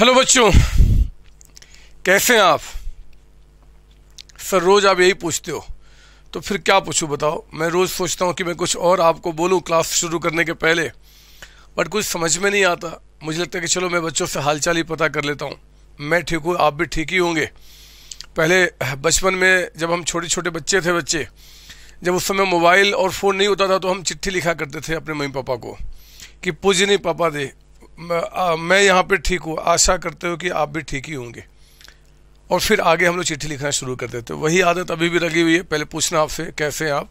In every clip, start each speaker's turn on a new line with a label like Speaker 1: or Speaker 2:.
Speaker 1: hello बच्चों कैसे हैं आप सर रोज़ आप यही पूछते हो तो फिर क्या पूछूं बताओ मैं रोज़ सोचता हूँ कि मैं कुछ और आपको बोलूँ क्लास शुरू करने के पहले बट कुछ समझ में नहीं आता मुझे लगता है कि चलो मैं बच्चों से हालचाल ही पता कर लेता हूँ मैं ठीक हूँ आप भी ठीक ही होंगे पहले बचपन में जब हम छोटे छोटे बच्चे थे बच्चे जब उस समय मोबाइल और फ़ोन नहीं होता था तो हम चिट्ठी लिखा करते थे अपने मम्मी पापा को कि पूजनी पापा दे मैं यहाँ पे ठीक हूँ आशा करते हो कि आप भी ठीक ही होंगे और फिर आगे हम लोग चिट्ठी लिखना शुरू कर देते हो वही आदत अभी भी लगी हुई है पहले पूछना आपसे कैसे हैं आप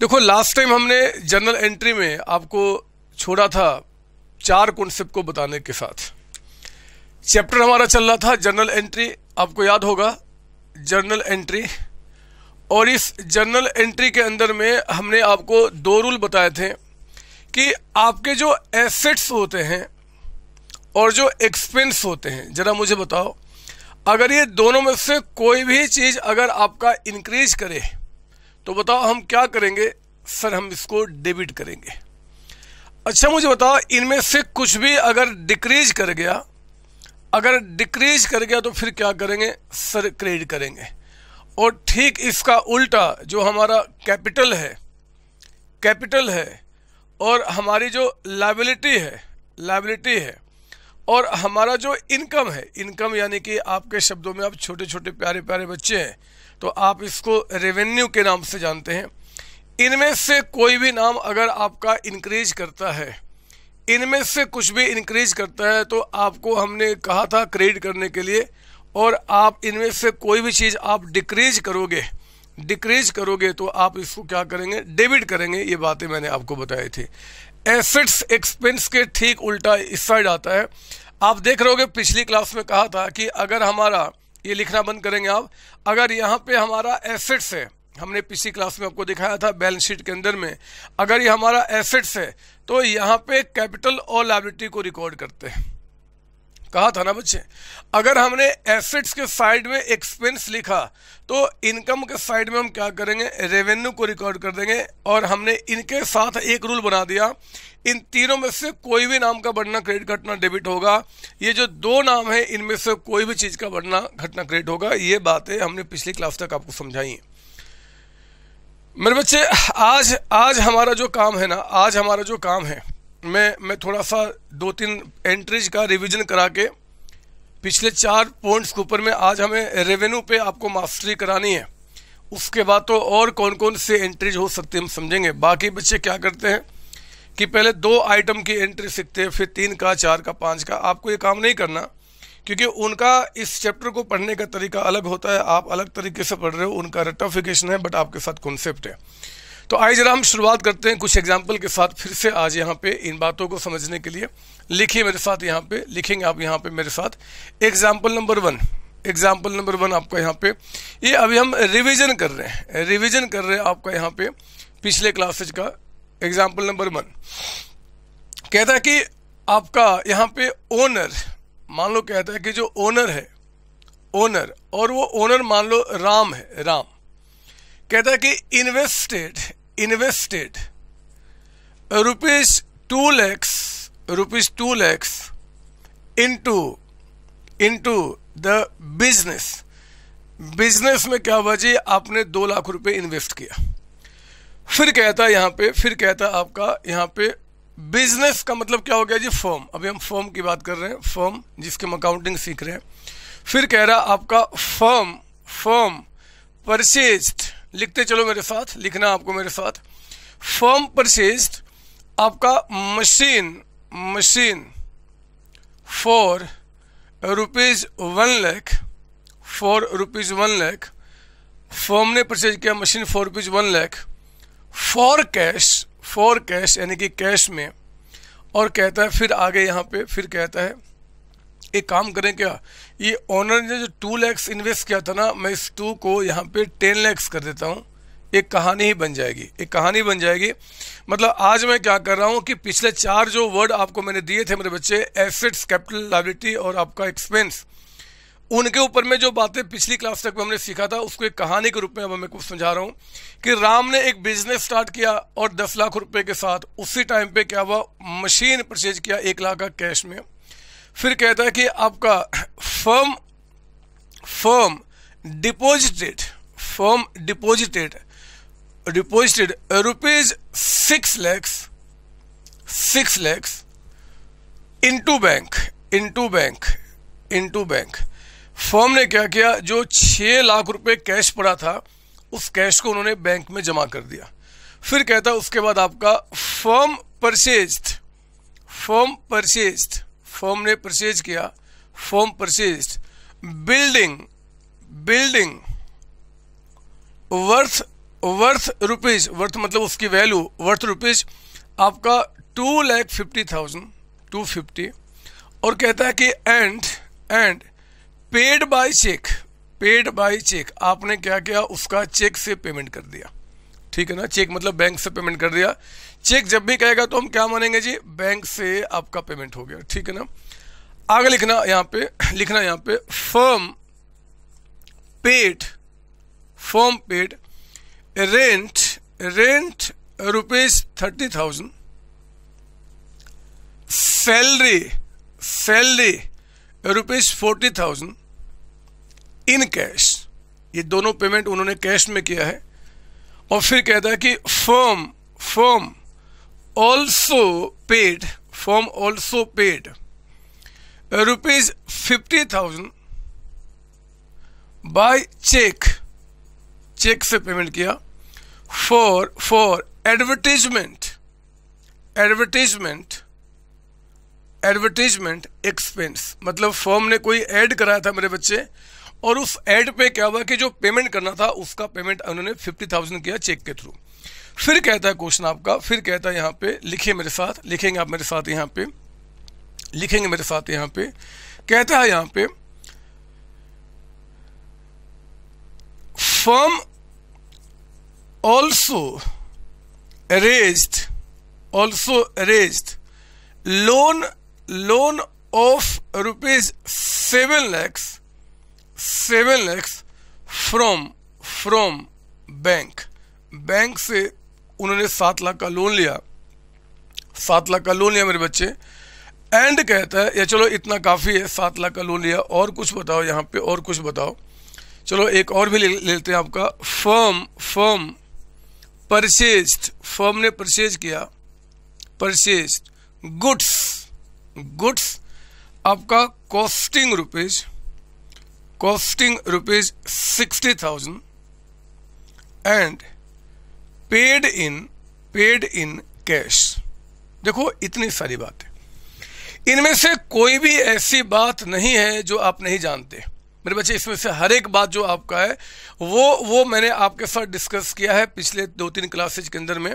Speaker 1: देखो लास्ट टाइम हमने जनरल एंट्री में आपको छोड़ा था चार कॉन्सेप्ट को बताने के साथ चैप्टर हमारा चल रहा था जनरल एंट्री आपको याद होगा जनरल एंट्री और इस जनरल एंट्री के अंदर में हमने आपको दो रूल बताए थे कि आपके जो एसेट्स होते हैं और जो एक्सपेंस होते हैं ज़रा मुझे बताओ अगर ये दोनों में से कोई भी चीज़ अगर आपका इंक्रीज करे तो बताओ हम क्या करेंगे सर हम इसको डेबिट करेंगे अच्छा मुझे बताओ इनमें से कुछ भी अगर डिक्रीज कर गया अगर डिक्रीज कर गया तो फिर क्या करेंगे सर क्रेडिट करेंगे और ठीक इसका उल्टा जो हमारा कैपिटल है कैपिटल है और हमारी जो लाइबिलिटी है लाइबिलिटी है और हमारा जो इनकम है इनकम यानी कि आपके शब्दों में आप छोटे छोटे प्यारे प्यारे बच्चे हैं तो आप इसको रेवेन्यू के नाम से जानते हैं इनमें से कोई भी नाम अगर आपका इंक्रीज करता है इनमें से कुछ भी इंक्रीज करता है तो आपको हमने कहा था क्रेडिट करने के लिए और आप इनमें से कोई भी चीज़ आप डिक्रीज करोगे डिक्रीज करोगे तो आप इसको क्या करेंगे डेबिट करेंगे ये बातें मैंने आपको बताए थे एसेट्स एक्सपेंस के ठीक उल्टा इस साइड आता है आप देख रहे हो पिछली क्लास में कहा था कि अगर हमारा ये लिखना बंद करेंगे आप अगर यहाँ पे हमारा एसेट्स है हमने पिछली क्लास में आपको दिखाया था बैलेंस शीट के अंदर में अगर ये हमारा एसेट्स है तो यहाँ पे कैपिटल और लाइब्रिटी को रिकॉर्ड करते हैं कहा था ना बच्चे अगर हमने एसेट्स के साइड में एक्सपेंस लिखा तो इनकम के साइड में हम क्या करेंगे रेवेन्यू को रिकॉर्ड कर देंगे और हमने इनके साथ एक रूल बना दिया इन तीनों में से कोई भी नाम का बढ़ना क्रेडिट घटना डेबिट होगा ये जो दो नाम है इनमें से कोई भी चीज़ का बढ़ना घटना क्रेडिट होगा ये बातें हमने पिछली क्लास तक आपको समझाई मेरे बच्चे आज आज हमारा जो काम है ना आज हमारा जो काम है में मैं थोड़ा सा दो तीन एंट्रीज का रिवीजन करा के पिछले चार पॉइंट्स के ऊपर में आज हमें रेवेन्यू पे आपको मास्टरी करानी है उसके बाद तो और कौन कौन से एंट्रीज हो सकती है हम समझेंगे बाकी बच्चे क्या करते हैं कि पहले दो आइटम की एंट्री सीखते हैं फिर तीन का चार का पाँच का आपको ये काम नहीं करना क्योंकि उनका इस चैप्टर को पढ़ने का तरीका अलग होता है आप अलग तरीके से पढ़ रहे हो उनका रेटोफिकेशन है बट आपके साथ कॉन्सेप्ट है तो आइए ज़रा हम शुरुआत करते हैं कुछ एग्जाम्पल के साथ फिर से आज यहाँ पे इन बातों को समझने के लिए लिखिए मेरे साथ यहाँ पे लिखेंगे आप यहाँ पे मेरे साथ example number one example number one आपका यहाँ पे ये अभी हम रिविज़न कर रहे हैं रिविज़न कर रहे हैं आपका यहाँ पे पिछले क्लासेज का एग्जाम्पल नंबर वन कहता है कि आपका यहाँ पे ओनर मान लो कहता है कि जो ओनर है ओनर और वो ओनर मान लो राम है राम कहता है कि invested invested rupees 2 lakhs rupees 2 lakhs into into the business business में क्या हुआ जी आपने दो लाख रुपए इन्वेस्ट किया फिर कहता यहाँ पे फिर कहता आपका यहाँ पे बिजनेस का मतलब क्या हो गया जी फॉर्म अभी हम फॉर्म की बात कर रहे हैं फॉर्म जिसके हम अकाउंटिंग सीख रहे हैं फिर कह रहा आपका फॉर्म फॉर्म परचेज्ड लिखते चलो मेरे साथ लिखना आपको मेरे साथ फॉर्म परचेज आपका machine machine for rupees one lakh for rupees one lakh firm ने परचेज किया machine for rupees one lakh for cash for cash यानी कि कैश में और कहता है फिर आगे यहाँ पे फिर कहता है एक काम करें क्या ये ओनर ने जो टू लैक्स इन्वेस्ट किया था ना मैं इस टू को यहाँ पे टेन लैक्स कर देता हूँ एक कहानी ही बन जाएगी एक कहानी बन जाएगी मतलब आज मैं क्या कर रहा हूँ कि पिछले चार जो वर्ड आपको मैंने दिए थे मेरे बच्चे एसेट्स कैपिटल लाइबिलिटी और आपका एक्सपेंस उनके ऊपर में जो बातें पिछली क्लास तक में हमने सीखा था उसको एक कहानी के रूप में अब मैं कुछ समझा रहा हूँ कि राम ने एक बिजनेस स्टार्ट किया और दस लाख रुपए के साथ उसी टाइम पे क्या हुआ मशीन परचेज किया एक लाख का कैश में फिर कहता है कि आपका firm firm deposited firm deposited deposited rupees six lakhs six lakhs into bank into bank into bank firm ने क्या किया जो छः लाख रुपए कैश पड़ा था उस कैश को उन्होंने बैंक में जमा कर दिया फिर कहता उसके बाद आपका firm purchase firm purchased form ने परचेज किया form purchase building building worth worth rupees worth मतलब उसकी वैल्यू वर्थ रुपीज आपका two lakh fifty thousand two fifty और कहता है कि and and paid by cheque paid by cheque आपने क्या किया उसका चेक से पेमेंट कर दिया ठीक है ना चेक मतलब बैंक से पेमेंट कर दिया चेक जब भी कहेगा तो हम क्या मानेंगे जी बैंक से आपका पेमेंट हो गया ठीक है ना आगे लिखना यहां पे लिखना यहां पे firm paid firm paid rent rent rupees thirty thousand salary salary rupees forty thousand in cash ये दोनों पेमेंट उन्होंने कैश में किया है और फिर कहता है कि firm firm also paid firm also paid rupees 50000 by check cheque से पेमेंट किया for for advertisement advertisement advertisement expense मतलब फॉर्म ने कोई ऐड कराया था मेरे बच्चे और उस ऐड पे क्या हुआ कि जो पेमेंट करना था उसका पेमेंट उन्होंने फिफ्टी थाउजेंड किया चेक के थ्रू फिर कहता है क्वेश्चन आपका फिर कहता है यहाँ पे लिखिए मेरे साथ लिखेंगे आप मेरे साथ यहाँ पे लिखेंगे मेरे साथ यहाँ पे कहता है यहाँ पे firm also arrays also arrays loan loan of rupees seven lakhs seven lakhs from from bank bank से उन्होंने सात लाख का लोन लिया सात लाख का लोन लिया मेरे बच्चे एंड कहता है ये चलो इतना काफ़ी है सात लाख का लोन लिया और कुछ बताओ यहाँ पे और कुछ बताओ चलो एक और भी ले लेते हैं आपका फर्म फर्म परचेज फर्म ने परचेज किया परचेज गुड्स गुड्स आपका costing rupees costing rupees sixty thousand and paid in paid in cash देखो इतनी सारी बातें इनमें से कोई भी ऐसी बात नहीं है जो आप नहीं जानते मेरे बच्चे इसमें से हर एक बात जो आपका है वो वो मैंने आपके साथ डिस्कस किया है पिछले दो तीन क्लासेज के अंदर में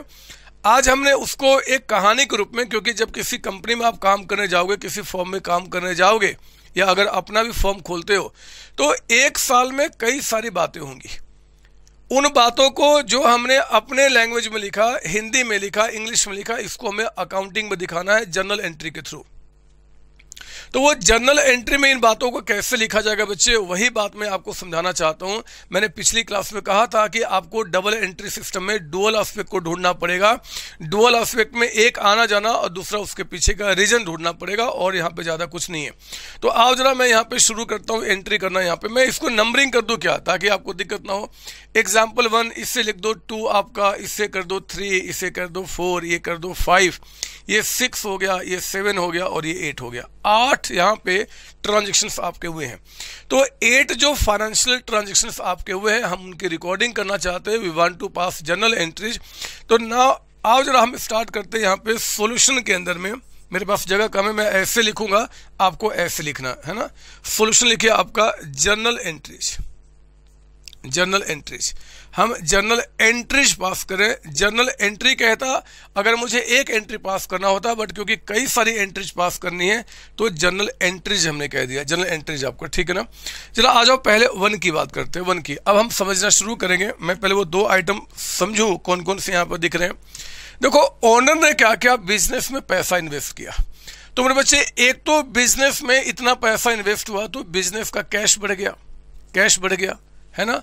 Speaker 1: आज हमने उसको एक कहानी के रूप में क्योंकि जब किसी कंपनी में आप काम करने जाओगे किसी फॉर्म में काम करने जाओगे या अगर अपना भी फॉर्म खोलते हो तो एक साल में कई सारी बातें होंगी उन बातों को जो हमने अपने लैंग्वेज में लिखा हिंदी में लिखा इंग्लिश में लिखा इसको हमें अकाउंटिंग में दिखाना है जनरल एंट्री के थ्रू तो वो जर्नल एंट्री में इन बातों को कैसे लिखा जाएगा बच्चे वही बात मैं आपको समझाना चाहता हूं मैंने पिछली क्लास में कहा था कि आपको डबल एंट्री सिस्टम में डुअल आस्पेक्ट को ढूंढना पड़ेगा डुअल आस्पेक्ट में एक आना जाना और दूसरा उसके पीछे का रीजन ढूंढना पड़ेगा और यहाँ पे ज़्यादा कुछ नहीं है तो आओ जरा मैं यहाँ पे शुरू करता हूँ एंट्री करना यहाँ पे मैं इसको नंबरिंग कर दू क्या ताकि आपको दिक्कत ना हो एग्जाम्पल वन इससे लिख दो टू आपका इससे कर दो थ्री इसे कर दो फोर ये कर दो फाइव ये सिक्स हो गया ये सेवन हो गया और ये एट हो गया आठ आठ यहाँ पे ट्रांजेक्शन आपके हुए हैं तो एट जो फाइनेंशियल ट्रांजेक्शन आपके हुए हैं हम उनकी रिकॉर्डिंग करना चाहते हैं we want to pass general entries तो ना आओ जरा हम स्टार्ट करते हैं यहाँ पे सोल्यूशन के अंदर में मेरे पास जगह कम है मैं ऐसे लिखूंगा आपको ऐसे लिखना है ना सोल्यूशन लिखिए आपका जर्नल एंट्रीज जर्नल एंट्रीज हम जर्नल एंट्रीज पास करें जर्नल एंट्री कहता अगर मुझे एक एंट्री पास करना होता बट क्योंकि कई सारी एंट्रीज पास करनी है तो जर्नल एंट्रीज हमने कह दिया जर्नल एंट्रीज आपका ठीक है ना चलो आ जाओ पहले वन की बात करते हैं वन की अब हम समझना शुरू करेंगे मैं पहले वो दो आइटम समझू कौन कौन से यहाँ पर दिख रहे हैं देखो ओनर ने क्या किया बिजनेस में पैसा इन्वेस्ट किया तो मेरे बच्चे एक तो बिजनेस में इतना पैसा इन्वेस्ट हुआ तो बिजनेस का कैश बढ़ गया कैश बढ़ गया है ना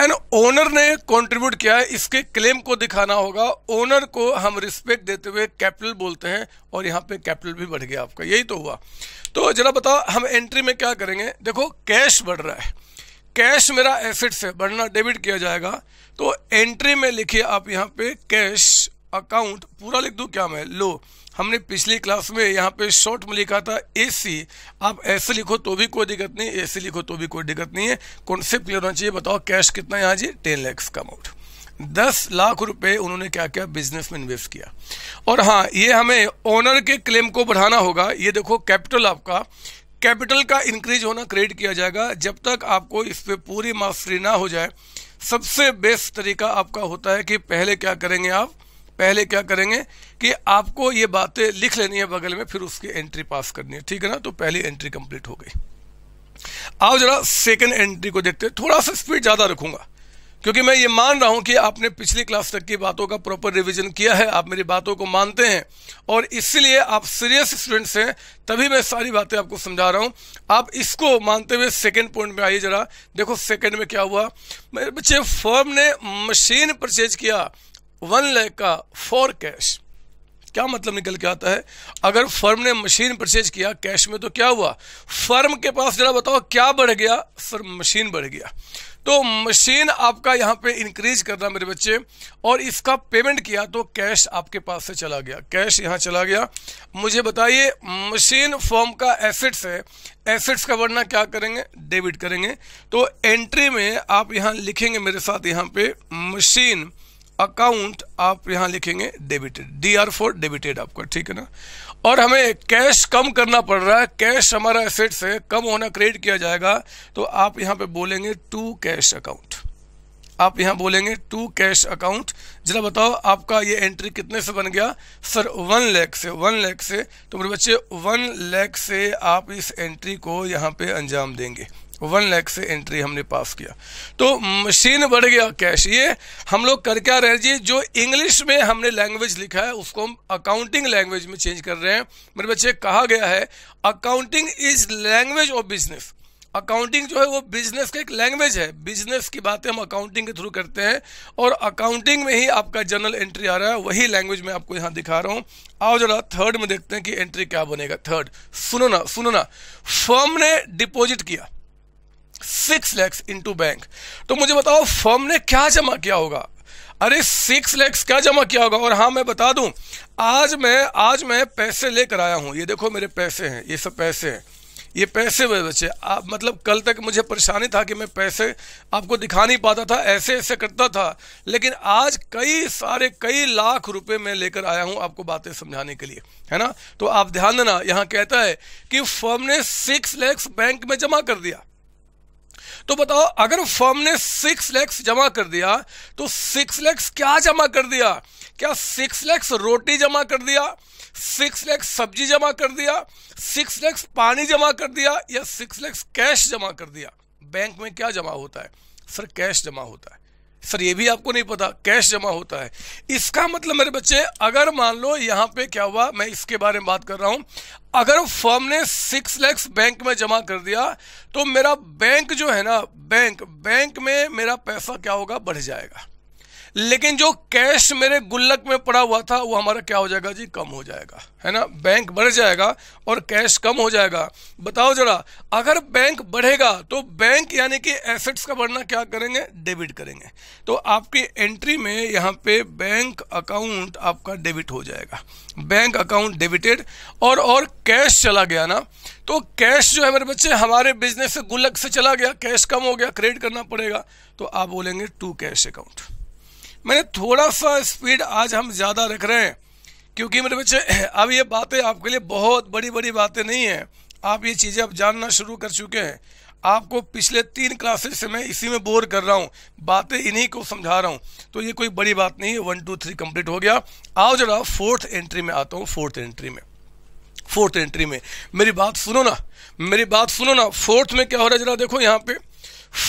Speaker 1: एंड ओनर ने कंट्रीब्यूट किया है इसके क्लेम को दिखाना होगा ओनर को हम रिस्पेक्ट देते हुए कैपिटल बोलते हैं और यहाँ पे कैपिटल भी बढ़ गया आपका यही तो हुआ तो जरा बताओ हम एंट्री में क्या करेंगे देखो कैश बढ़ रहा है कैश मेरा एसेट्स है बढ़ना डेबिट किया जाएगा तो एंट्री में लिखिए आप यहाँ पे कैश अकाउंट पूरा लिख दू क्या मैं लो हमने पिछली क्लास में यहाँ पे शॉर्ट में लिखा था ए सी आप ऐसे लिखो तो भी कोई दिक्कत नहीं एसी लिखो तो भी कोई दिक्कत नहीं है कॉन्सेप्ट क्लियर होना चाहिए बताओ कैश कितना यहाँ जी टेन लैक्स का अमाउंट दस लाख रुपए उन्होंने क्या किया बिजनेस में इन्वेस्ट किया और हाँ ये हमें ओनर के क्लेम को बढ़ाना होगा ये देखो कैपिटल आपका कैपिटल का इंक्रीज होना क्रिएट किया जाएगा जब तक आपको इस पर पूरी माफरी ना हो जाए सबसे बेस्ट तरीका आपका होता है कि पहले क्या करेंगे आप पहले क्या करेंगे कि आपको ये बातें लिख लेनी है बगल में फिर उसकी एंट्री पास करनी है ठीक है ना तो पहली एंट्री कंप्लीट हो गई आओ जरा सेकेंड एंट्री को देखते हैं थोड़ा सा स्पीड ज़्यादा रखूंगा क्योंकि मैं ये मान रहा हूं कि आपने पिछली क्लास तक की बातों का प्रॉपर रिवीजन किया है आप मेरी बातों को मानते हैं और इसलिए आप सीरियस स्टूडेंट्स हैं तभी मैं सारी बातें आपको समझा रहा हूं आप इसको मानते हुए सेकंड पॉइंट में आइए जरा देखो सेकंड में क्या हुआ मेरे बच्चे फर्म ने मशीन परचेज किया वन लैख का फॉर कैश क्या मतलब निकल के आता है अगर फर्म ने मशीन परचेज किया कैश में तो क्या हुआ फर्म के पास जरा बताओ क्या बढ़ गया सर मशीन बढ़ गया तो मशीन आपका यहाँ पे इंक्रीज रहा मेरे बच्चे और इसका पेमेंट किया तो कैश आपके पास से चला गया कैश यहाँ चला गया मुझे बताइए मशीन फॉर्म का एसेट्स है एसेट्स का वर्णा क्या करेंगे डेबिट करेंगे तो एंट्री में आप यहाँ लिखेंगे मेरे साथ यहाँ पे मशीन अकाउंट आप यहाँ लिखेंगे debited D R four debited आपका ठीक है ना और हमें कैश कम करना पड़ रहा है कैश हमारा एसेट से कम होना क्रेडिट किया जाएगा तो आप यहाँ पे बोलेंगे टू कैश अकाउंट आप यहाँ बोलेंगे टू कैश अकाउंट जरा बताओ आपका ये एंट्री कितने से बन गया सर वन लैख से वन लैख से तो मेरे बच्चे वन लैख से आप इस एंट्री को यहां पे अंजाम देंगे वन लैख से एंट्री हमने पास किया तो मशीन बढ़ गया कैश ये हम लोग कर क्या रहे जी जो इंग्लिश में हमने लैंग्वेज लिखा है उसको हम अकाउंटिंग लैंग्वेज में चेंज कर रहे हैं मेरे बच्चे कहा गया है accounting is language of business accounting जो है वो बिजनेस का एक लैंग्वेज है बिजनेस की बातें हम अकाउंटिंग के थ्रू करते हैं और अकाउंटिंग में ही आपका जनरल एंट्री आ रहा है वही लैंग्वेज में आपको यहाँ दिखा रहा हूँ आओ जरा थर्ड में देखते हैं कि एंट्री क्या बनेगा थर्ड सुनो ना सुनो ना फर्म ने डिपॉजिट किया सिक्स लैक्स इनटू बैंक तो मुझे बताओ फर्म ने क्या जमा किया होगा अरे सिक्स लैक्स क्या जमा किया होगा और हाँ मैं बता दूं आज मैं आज मैं पैसे लेकर आया हूं ये देखो मेरे पैसे हैं ये सब पैसे हैं ये पैसे वे बच्चे आप मतलब कल तक मुझे परेशानी था कि मैं पैसे आपको दिखा नहीं पाता था ऐसे ऐसे करता था लेकिन आज कई सारे कई लाख रुपए मैं लेकर आया हूं आपको बातें समझाने के लिए है ना तो आप ध्यान देना यहां कहता है कि फर्म ने सिक्स लैक्स बैंक में जमा कर दिया तो बताओ अगर फर्म ने सिक्स लैक्स जमा कर दिया तो सिक्स लैक्स क्या जमा कर दिया क्या सिक्स लैक्स रोटी जमा कर दिया सिक्स लैक्स सब्जी जमा कर दिया सिक्स लैक्स पानी जमा कर दिया या सिक्स लैक्स कैश जमा कर दिया बैंक में क्या जमा होता है सर कैश जमा होता है सर ये भी आपको नहीं पता कैश जमा होता है इसका मतलब मेरे बच्चे अगर मान लो यहाँ पे क्या हुआ मैं इसके बारे में बात कर रहा हूँ अगर फर्म ने सिक्स लैक्स बैंक में जमा कर दिया तो मेरा बैंक जो है ना बैंक बैंक में मेरा पैसा क्या होगा बढ़ जाएगा लेकिन जो कैश मेरे गुल्लक में पड़ा हुआ था वो हमारा क्या हो जाएगा जी कम हो जाएगा है ना बैंक बढ़ जाएगा और कैश कम हो जाएगा बताओ जरा अगर बैंक बढ़ेगा तो बैंक यानी कि एसेट्स का बढ़ना क्या करेंगे डेबिट करेंगे तो आपकी एंट्री में यहाँ पे बैंक अकाउंट आपका डेबिट हो जाएगा बैंक अकाउंट डेबिटेड और और कैश चला गया ना तो कैश जो है मेरे बच्चे हमारे बिजनेस से गुल्लक से चला गया कैश कम हो गया क्रेडिट करना पड़ेगा तो आप बोलेंगे टू कैश अकाउंट मैंने थोड़ा सा स्पीड आज हम ज़्यादा रख रहे हैं क्योंकि मेरे बच्चे अब ये बातें आपके लिए बहुत बड़ी बड़ी बातें नहीं हैं आप ये चीज़ें अब जानना शुरू कर चुके हैं आपको पिछले तीन क्लासेस से मैं इसी में बोर कर रहा हूँ बातें इन्हीं को समझा रहा हूँ तो ये कोई बड़ी बात नहीं है वन टू थ्री कंप्लीट हो गया आओ जरा फोर्थ एंट्री में आता हूँ फोर्थ एंट्री में फोर्थ एंट्री में मेरी बात सुनो ना मेरी बात सुनो ना फोर्थ में क्या हो रहा है जरा देखो यहाँ पे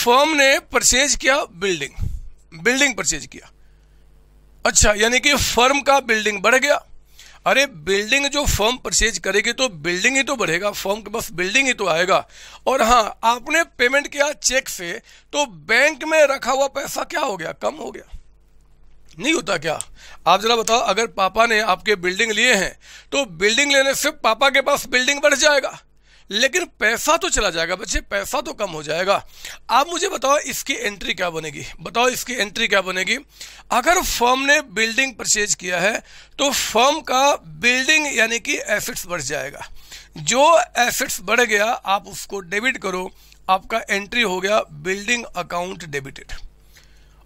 Speaker 1: फर्म ने परचेज किया बिल्डिंग बिल्डिंग परचेज किया अच्छा यानी कि फर्म का बिल्डिंग बढ़ गया अरे बिल्डिंग जो फर्म परचेज करेगी तो बिल्डिंग ही तो बढ़ेगा फर्म के पास बिल्डिंग ही तो आएगा और हाँ आपने पेमेंट किया चेक से तो बैंक में रखा हुआ पैसा क्या हो गया कम हो गया नहीं होता क्या आप जरा बताओ अगर पापा ने आपके बिल्डिंग लिए हैं तो बिल्डिंग लेने से पापा के पास बिल्डिंग बढ़ जाएगा लेकिन पैसा तो चला जाएगा बच्चे पैसा तो कम हो जाएगा आप मुझे बताओ इसकी एंट्री क्या बनेगी बताओ इसकी एंट्री क्या बनेगी अगर फर्म ने बिल्डिंग परचेज किया है तो फर्म का बिल्डिंग यानी कि एसेट्स बढ़ जाएगा जो एसेट्स बढ़ गया आप उसको डेबिट करो आपका एंट्री हो गया बिल्डिंग अकाउंट डेबिटेड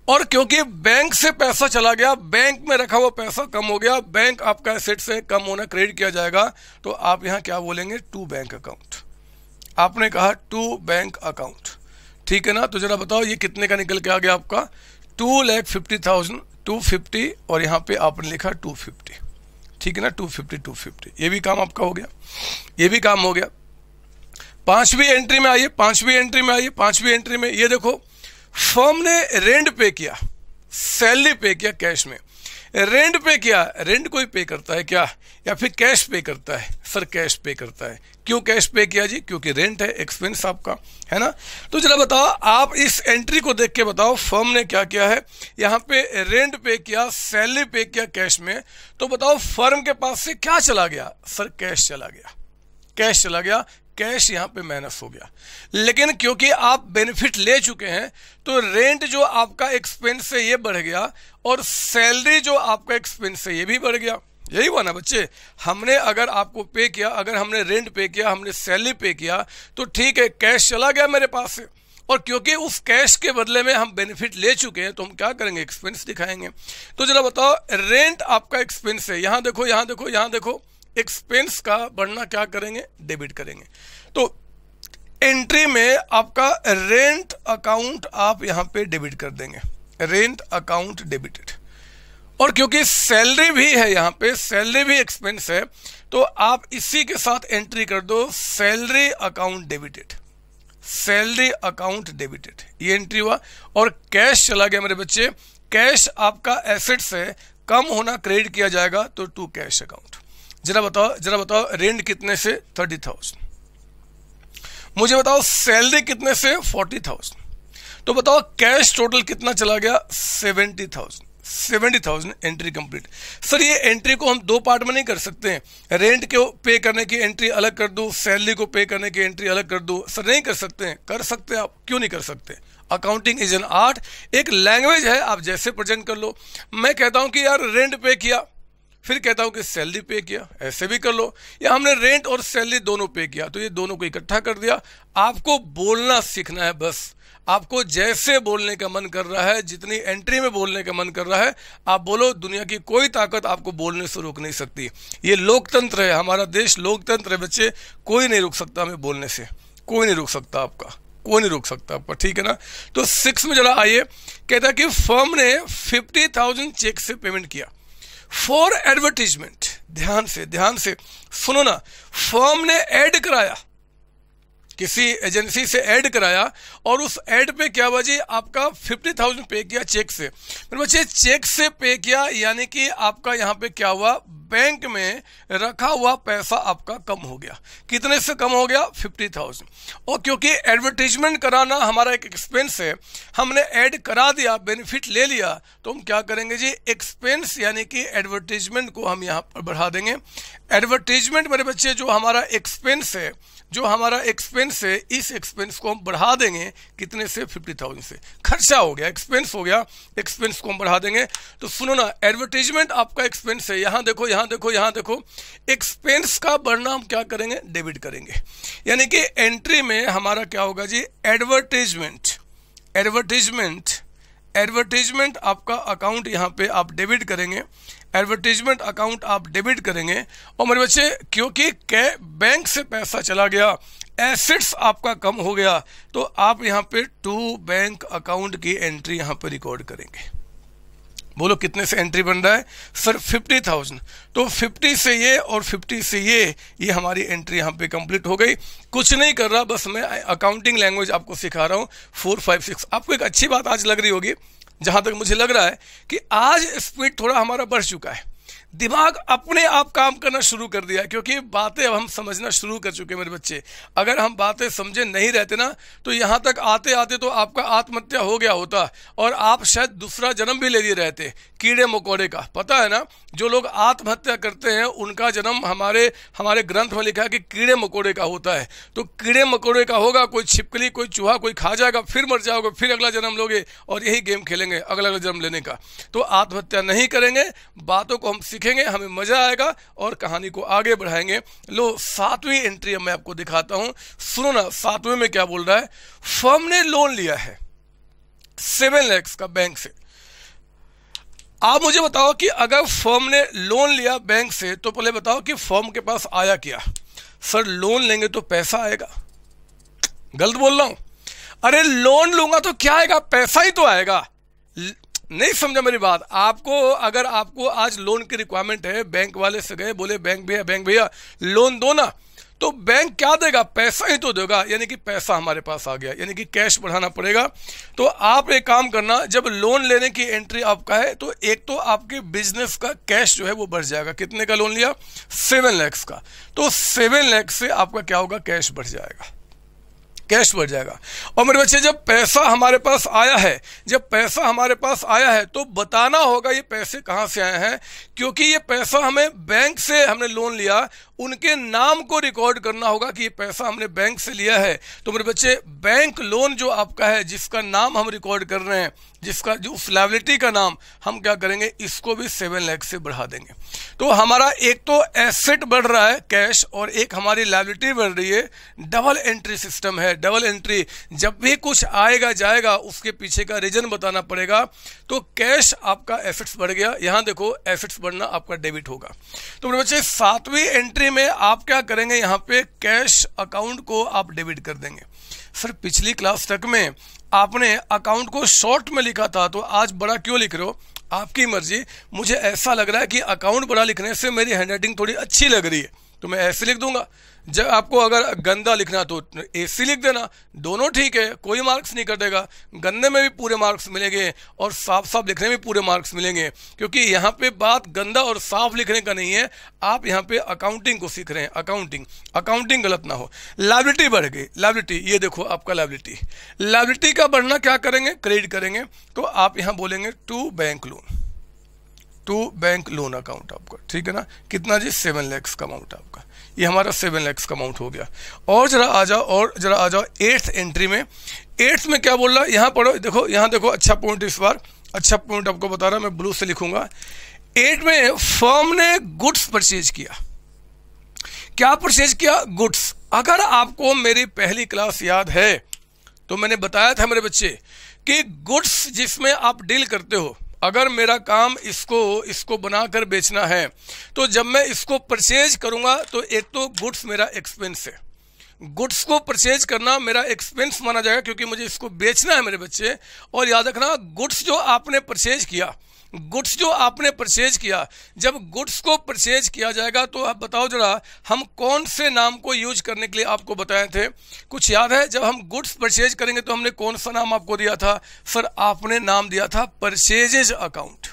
Speaker 1: और क्योंकि बैंक से पैसा चला गया बैंक में रखा हुआ पैसा कम हो गया बैंक आपका एसेट से कम होना क्रेडिट किया जाएगा तो आप यहां क्या बोलेंगे टू बैंक अकाउंट आपने कहा टू बैंक अकाउंट ठीक है ना तो जरा बताओ ये कितने का निकल के आ गया आपका two lakh fifty thousand two fifty और यहां पे आपने लिखा टू फिफ्टी ठीक है ना टू फिफ्टी टू फिफ्टी ये भी काम आपका हो गया ये भी काम हो गया पांचवी एंट्री में आइए पांचवी एंट्री में आइए पांचवी एंट्री में ये देखो फर्म ने रेंट पे किया सैलरी पे किया कैश में रेंट पे किया रेंट कोई पे करता है क्या या फिर कैश पे करता है सर कैश पे करता है क्यों कैश पे किया जी क्योंकि रेंट है एक्सपेंस आपका है ना तो जरा बताओ आप इस एंट्री को देख के बताओ फर्म ने क्या किया है यहाँ पे रेंट पे किया सैलरी पे किया कैश में तो बताओ फर्म के पास से क्या चला गया सर कैश चला गया कैश चला गया कैश यहां पे माइनस हो गया लेकिन क्योंकि आप बेनिफिट ले चुके हैं तो रेंट जो आपका एक्सपेंस है ये बढ़ गया और सैलरी जो आपका एक्सपेंस है ये भी बढ़ गया यही हुआ ना बच्चे हमने अगर आपको पे किया अगर हमने रेंट पे किया हमने सैलरी पे किया तो ठीक है कैश चला गया मेरे पास से और क्योंकि उस कैश के बदले में हम बेनिफिट ले चुके हैं तो हम क्या करेंगे एक्सपेंस दिखाएंगे तो जरा बताओ रेंट आपका एक्सपेंस है यहां देखो यहां देखो यहां देखो एक्सपेंस का बढ़ना क्या करेंगे डेबिट करेंगे तो एंट्री में आपका रेंट अकाउंट आप यहां पे डेबिट कर देंगे रेंट अकाउंट डेबिटेड और क्योंकि सैलरी भी है यहां पे सैलरी भी एक्सपेंस है तो आप इसी के साथ एंट्री कर दो salary account debited salary account debited ये एंट्री हुआ और कैश चला गया मेरे बच्चे कैश आपका एसेट्स है कम होना क्रेडिट किया जाएगा तो टू कैश अकाउंट जरा बताओ जरा बताओ रेंट कितने से थर्टी थाउजेंड मुझे बताओ सैलरी कितने से फोर्टी थाउजेंड तो बताओ कैश टोटल कितना चला गया seventy thousand seventy thousand entry complete sir ये एंट्री को हम दो पार्ट में नहीं कर सकते हैं रेंट को पे करने की एंट्री अलग कर दो सैलरी को पे करने की एंट्री अलग कर दो सर नहीं कर सकते हैं कर सकते हैं आप क्यों नहीं कर सकते अकाउंटिंग इज एन आर्ट एक लैंग्वेज है आप जैसे प्रेजेंट कर लो मैं कहता हूं कि यार रेंट पे किया फिर कहता हूँ कि सैलरी पे किया ऐसे भी कर लो या हमने रेंट और सैलरी दोनों पे किया तो ये दोनों को इकट्ठा कर दिया आपको बोलना सीखना है बस आपको जैसे बोलने का मन कर रहा है जितनी एंट्री में बोलने का मन कर रहा है आप बोलो दुनिया की कोई ताकत आपको बोलने से रोक नहीं सकती ये लोकतंत्र है हमारा देश लोकतंत्र है बच्चे कोई नहीं रोक सकता हमें बोलने से कोई नहीं रोक सकता आपका कोई नहीं रोक सकता आपका ठीक है ना तो सिक्स में जरा आइए कहता कि फर्म ने फिफ्टी थाउजेंड चेक से पेमेंट किया फॉर एडवर्टीजमेंट ध्यान से ध्यान से सुनो ना फॉर्म ने ऐड कराया किसी एजेंसी से ऐड कराया और उस ऐड पे क्या हुआ जी आपका फिफ्टी थाउजेंड पे किया चेक से मेरे बच्चे चेक से पे किया यानी कि आपका यहाँ पे क्या हुआ बैंक में रखा हुआ पैसा आपका कम हो गया कितने से कम हो गया फिफ्टी थाउजेंड और क्योंकि एडवर्टीजमेंट कराना हमारा एक एक्सपेंस है हमने ऐड करा दिया बेनिफिट ले लिया तो हम क्या करेंगे जी एक्सपेंस यानी कि एडवर्टीजमेंट को हम यहाँ पर बढ़ा देंगे एडवर्टीजमेंट मेरे बच्चे जो हमारा एक्सपेंस है जो हमारा एक्सपेंस है इस एक्सपेंस को हम बढ़ा देंगे कितने से फिफ्टी थाउजेंड से खर्चा हो गया एक्सपेंस हो गया एक्सपेंस को हम बढ़ा देंगे तो सुनो ना एडवर्टीजमेंट आपका एक्सपेंस है यहाँ देखो यहाँ देखो यहाँ देखो एक्सपेंस का बढ़ना हम क्या करेंगे डेबिट करेंगे यानी कि एंट्री में हमारा क्या होगा जी एडवर्टीजमेंट एडवर्टीजमेंट एडवर्टीजमेंट आपका अकाउंट यहाँ पे आप डेबिट करेंगे एडवर्टीजमेंट अकाउंट आप डेबिट करेंगे और मेरे बच्चे क्योंकि बैंक से पैसा चला गया एसेट्स आपका कम हो गया तो आप यहाँ पे टू बैंक अकाउंट की एंट्री यहाँ पे रिकॉर्ड करेंगे बोलो कितने से एंट्री बन रहा है सर फिफ्टी थाउजेंड तो फिफ्टी से ये और फिफ्टी से ये ये हमारी एंट्री यहाँ पे कंप्लीट हो गई कुछ नहीं कर रहा बस मैं अकाउंटिंग लैंग्वेज आपको सिखा रहा हूँ फोर फाइव सिक्स आपको एक अच्छी बात आज लग रही होगी जहाँ तक मुझे लग रहा है कि आज स्पीड थोड़ा हमारा बढ़ चुका है दिमाग अपने आप काम करना शुरू कर दिया क्योंकि बातें अब हम समझना शुरू कर चुके हैं मेरे बच्चे अगर हम बातें समझे नहीं रहते ना तो यहाँ तक आते आते तो आपका आत्महत्या हो गया होता और आप शायद दूसरा जन्म भी ले लिए रहते कीड़े मकोड़े का पता है ना जो लोग आत्महत्या करते हैं उनका जन्म हमारे हमारे ग्रंथ में लिखा है कि कीड़े मकोड़े का होता है तो कीड़े मकोड़े का होगा कोई छिपकली कोई चूहा कोई खा जाएगा फिर मर जाओगे फिर अगला जन्म लोगे और यही गेम खेलेंगे अगला अगला जन्म लेने का तो आत्महत्या नहीं करेंगे बातों को हम सीखेंगे हमें मज़ा आएगा और कहानी को आगे बढ़ाएंगे लो सातवीं एंट्री मैं आपको दिखाता हूँ सुनो ना सातवें में क्या बोल रहा है फर्म ने लोन लिया है सेवन लैक्स का बैंक से आप मुझे बताओ कि अगर फर्म ने लोन लिया बैंक से तो पहले बताओ कि फर्म के पास आया क्या सर लोन लेंगे तो पैसा आएगा गलत बोल रहा हूं अरे लोन लूंगा तो क्या आएगा पैसा ही तो आएगा नहीं समझा मेरी बात आपको अगर आपको आज लोन की रिक्वायरमेंट है बैंक वाले से गए बोले बैंक भैया बैंक भैया लोन दो ना तो बैंक क्या देगा पैसा ही तो देगा यानी कि पैसा हमारे पास आ गया यानी कि कैश बढ़ाना पड़ेगा तो आप एक काम करना जब लोन लेने की एंट्री आपका है तो एक तो आपके बिजनेस का कैश जो है वो बढ़ जाएगा कितने का लोन लिया सेवन लैक्स का तो सेवन लैक्स से आपका क्या होगा कैश बढ़ जाएगा कैश बढ़ जाएगा और मेरे बच्चे जब पैसा हमारे पास आया है जब पैसा हमारे पास आया है तो बताना होगा ये पैसे कहाँ से आए हैं क्योंकि ये पैसा हमें बैंक से हमने लोन लिया उनके नाम को रिकॉर्ड करना होगा कि ये पैसा हमने बैंक से लिया है तो मेरे बच्चे बैंक लोन जो आपका है जिसका नाम हम रिकॉर्ड कर रहे हैं जिसका जो उस लाइबिलिटी का नाम हम क्या करेंगे इसको भी सेवन लैख से बढ़ा देंगे तो हमारा एक तो एसेट बढ़ रहा है कैश और एक हमारी लाइबिलिटी बढ़ रही है डबल एंट्री सिस्टम है डबल एंट्री जब भी कुछ आएगा जाएगा उसके पीछे का रीजन बताना पड़ेगा तो कैश आपका एसेट्स बढ़ गया यहाँ देखो एसेट्स बढ़ वरना आपका डेबिट होगा तो मेरे बच्चे सातवीं एंट्री में आप क्या करेंगे यहाँ पे कैश अकाउंट को आप डेबिट कर देंगे सर पिछली क्लास तक में आपने अकाउंट को शॉर्ट में लिखा था तो आज बड़ा क्यों लिख रहे हो आपकी मर्जी मुझे ऐसा लग रहा है कि अकाउंट बड़ा लिखने से मेरी हैंडराइटिंग थोड़ी अच्छी लग रही है तो मैं ऐसे लिख दूंगा जब आपको अगर गंदा लिखना तो ए सी लिख देना दोनों ठीक है कोई मार्क्स नहीं कटेगा गंदे में भी पूरे मार्क्स मिलेंगे और साफ साफ लिखने में पूरे मार्क्स मिलेंगे क्योंकि यहाँ पे बात गंदा और साफ लिखने का नहीं है आप यहाँ पे अकाउंटिंग को सीख रहे हैं अकाउंटिंग अकाउंटिंग गलत ना हो लाइबिलिटी बढ़ गई लाइबिलिटी ये देखो आपका लाइबिलिटी लाइबिलिटी का बढ़ना क्या करेंगे क्रेडिट करेंगे तो आप यहाँ बोलेंगे to bank loan to bank loan account आपका ठीक है ना कितना जी सेवन लैक्स का अमाउंट आपका ये हमारा सेवन लैक्स का अमाउंट हो गया और जरा आ जाओ और जरा आ जाओ एट्थ एंट्री में एट्थ में क्या बोल रहा है यहाँ पढ़ो देखो यहाँ देखो अच्छा पॉइंट इस बार अच्छा पॉइंट आपको बता रहा मैं ब्लू से लिखूंगा एट में फर्म ने गुड्स परचेज किया क्या परचेज किया गुड्स अगर आपको मेरी पहली क्लास याद है तो मैंने बताया था मेरे बच्चे कि गुड्स जिसमें आप डील करते हो अगर मेरा काम इसको इसको बनाकर बेचना है तो जब मैं इसको परचेज करूंगा तो एक तो गुड्स मेरा एक्सपेंस है गुड्स को परचेज करना मेरा एक्सपेंस माना जाएगा क्योंकि मुझे इसको बेचना है मेरे बच्चे और याद रखना गुड्स जो आपने परचेज किया गुड्स जो आपने परचेज किया जब गुड्स को परचेज किया जाएगा तो आप बताओ जरा हम कौन से नाम को यूज करने के लिए आपको बताए थे कुछ याद है जब हम गुड्स परचेज करेंगे तो हमने कौन सा नाम आपको दिया था सर आपने नाम दिया था परचेजेज अकाउंट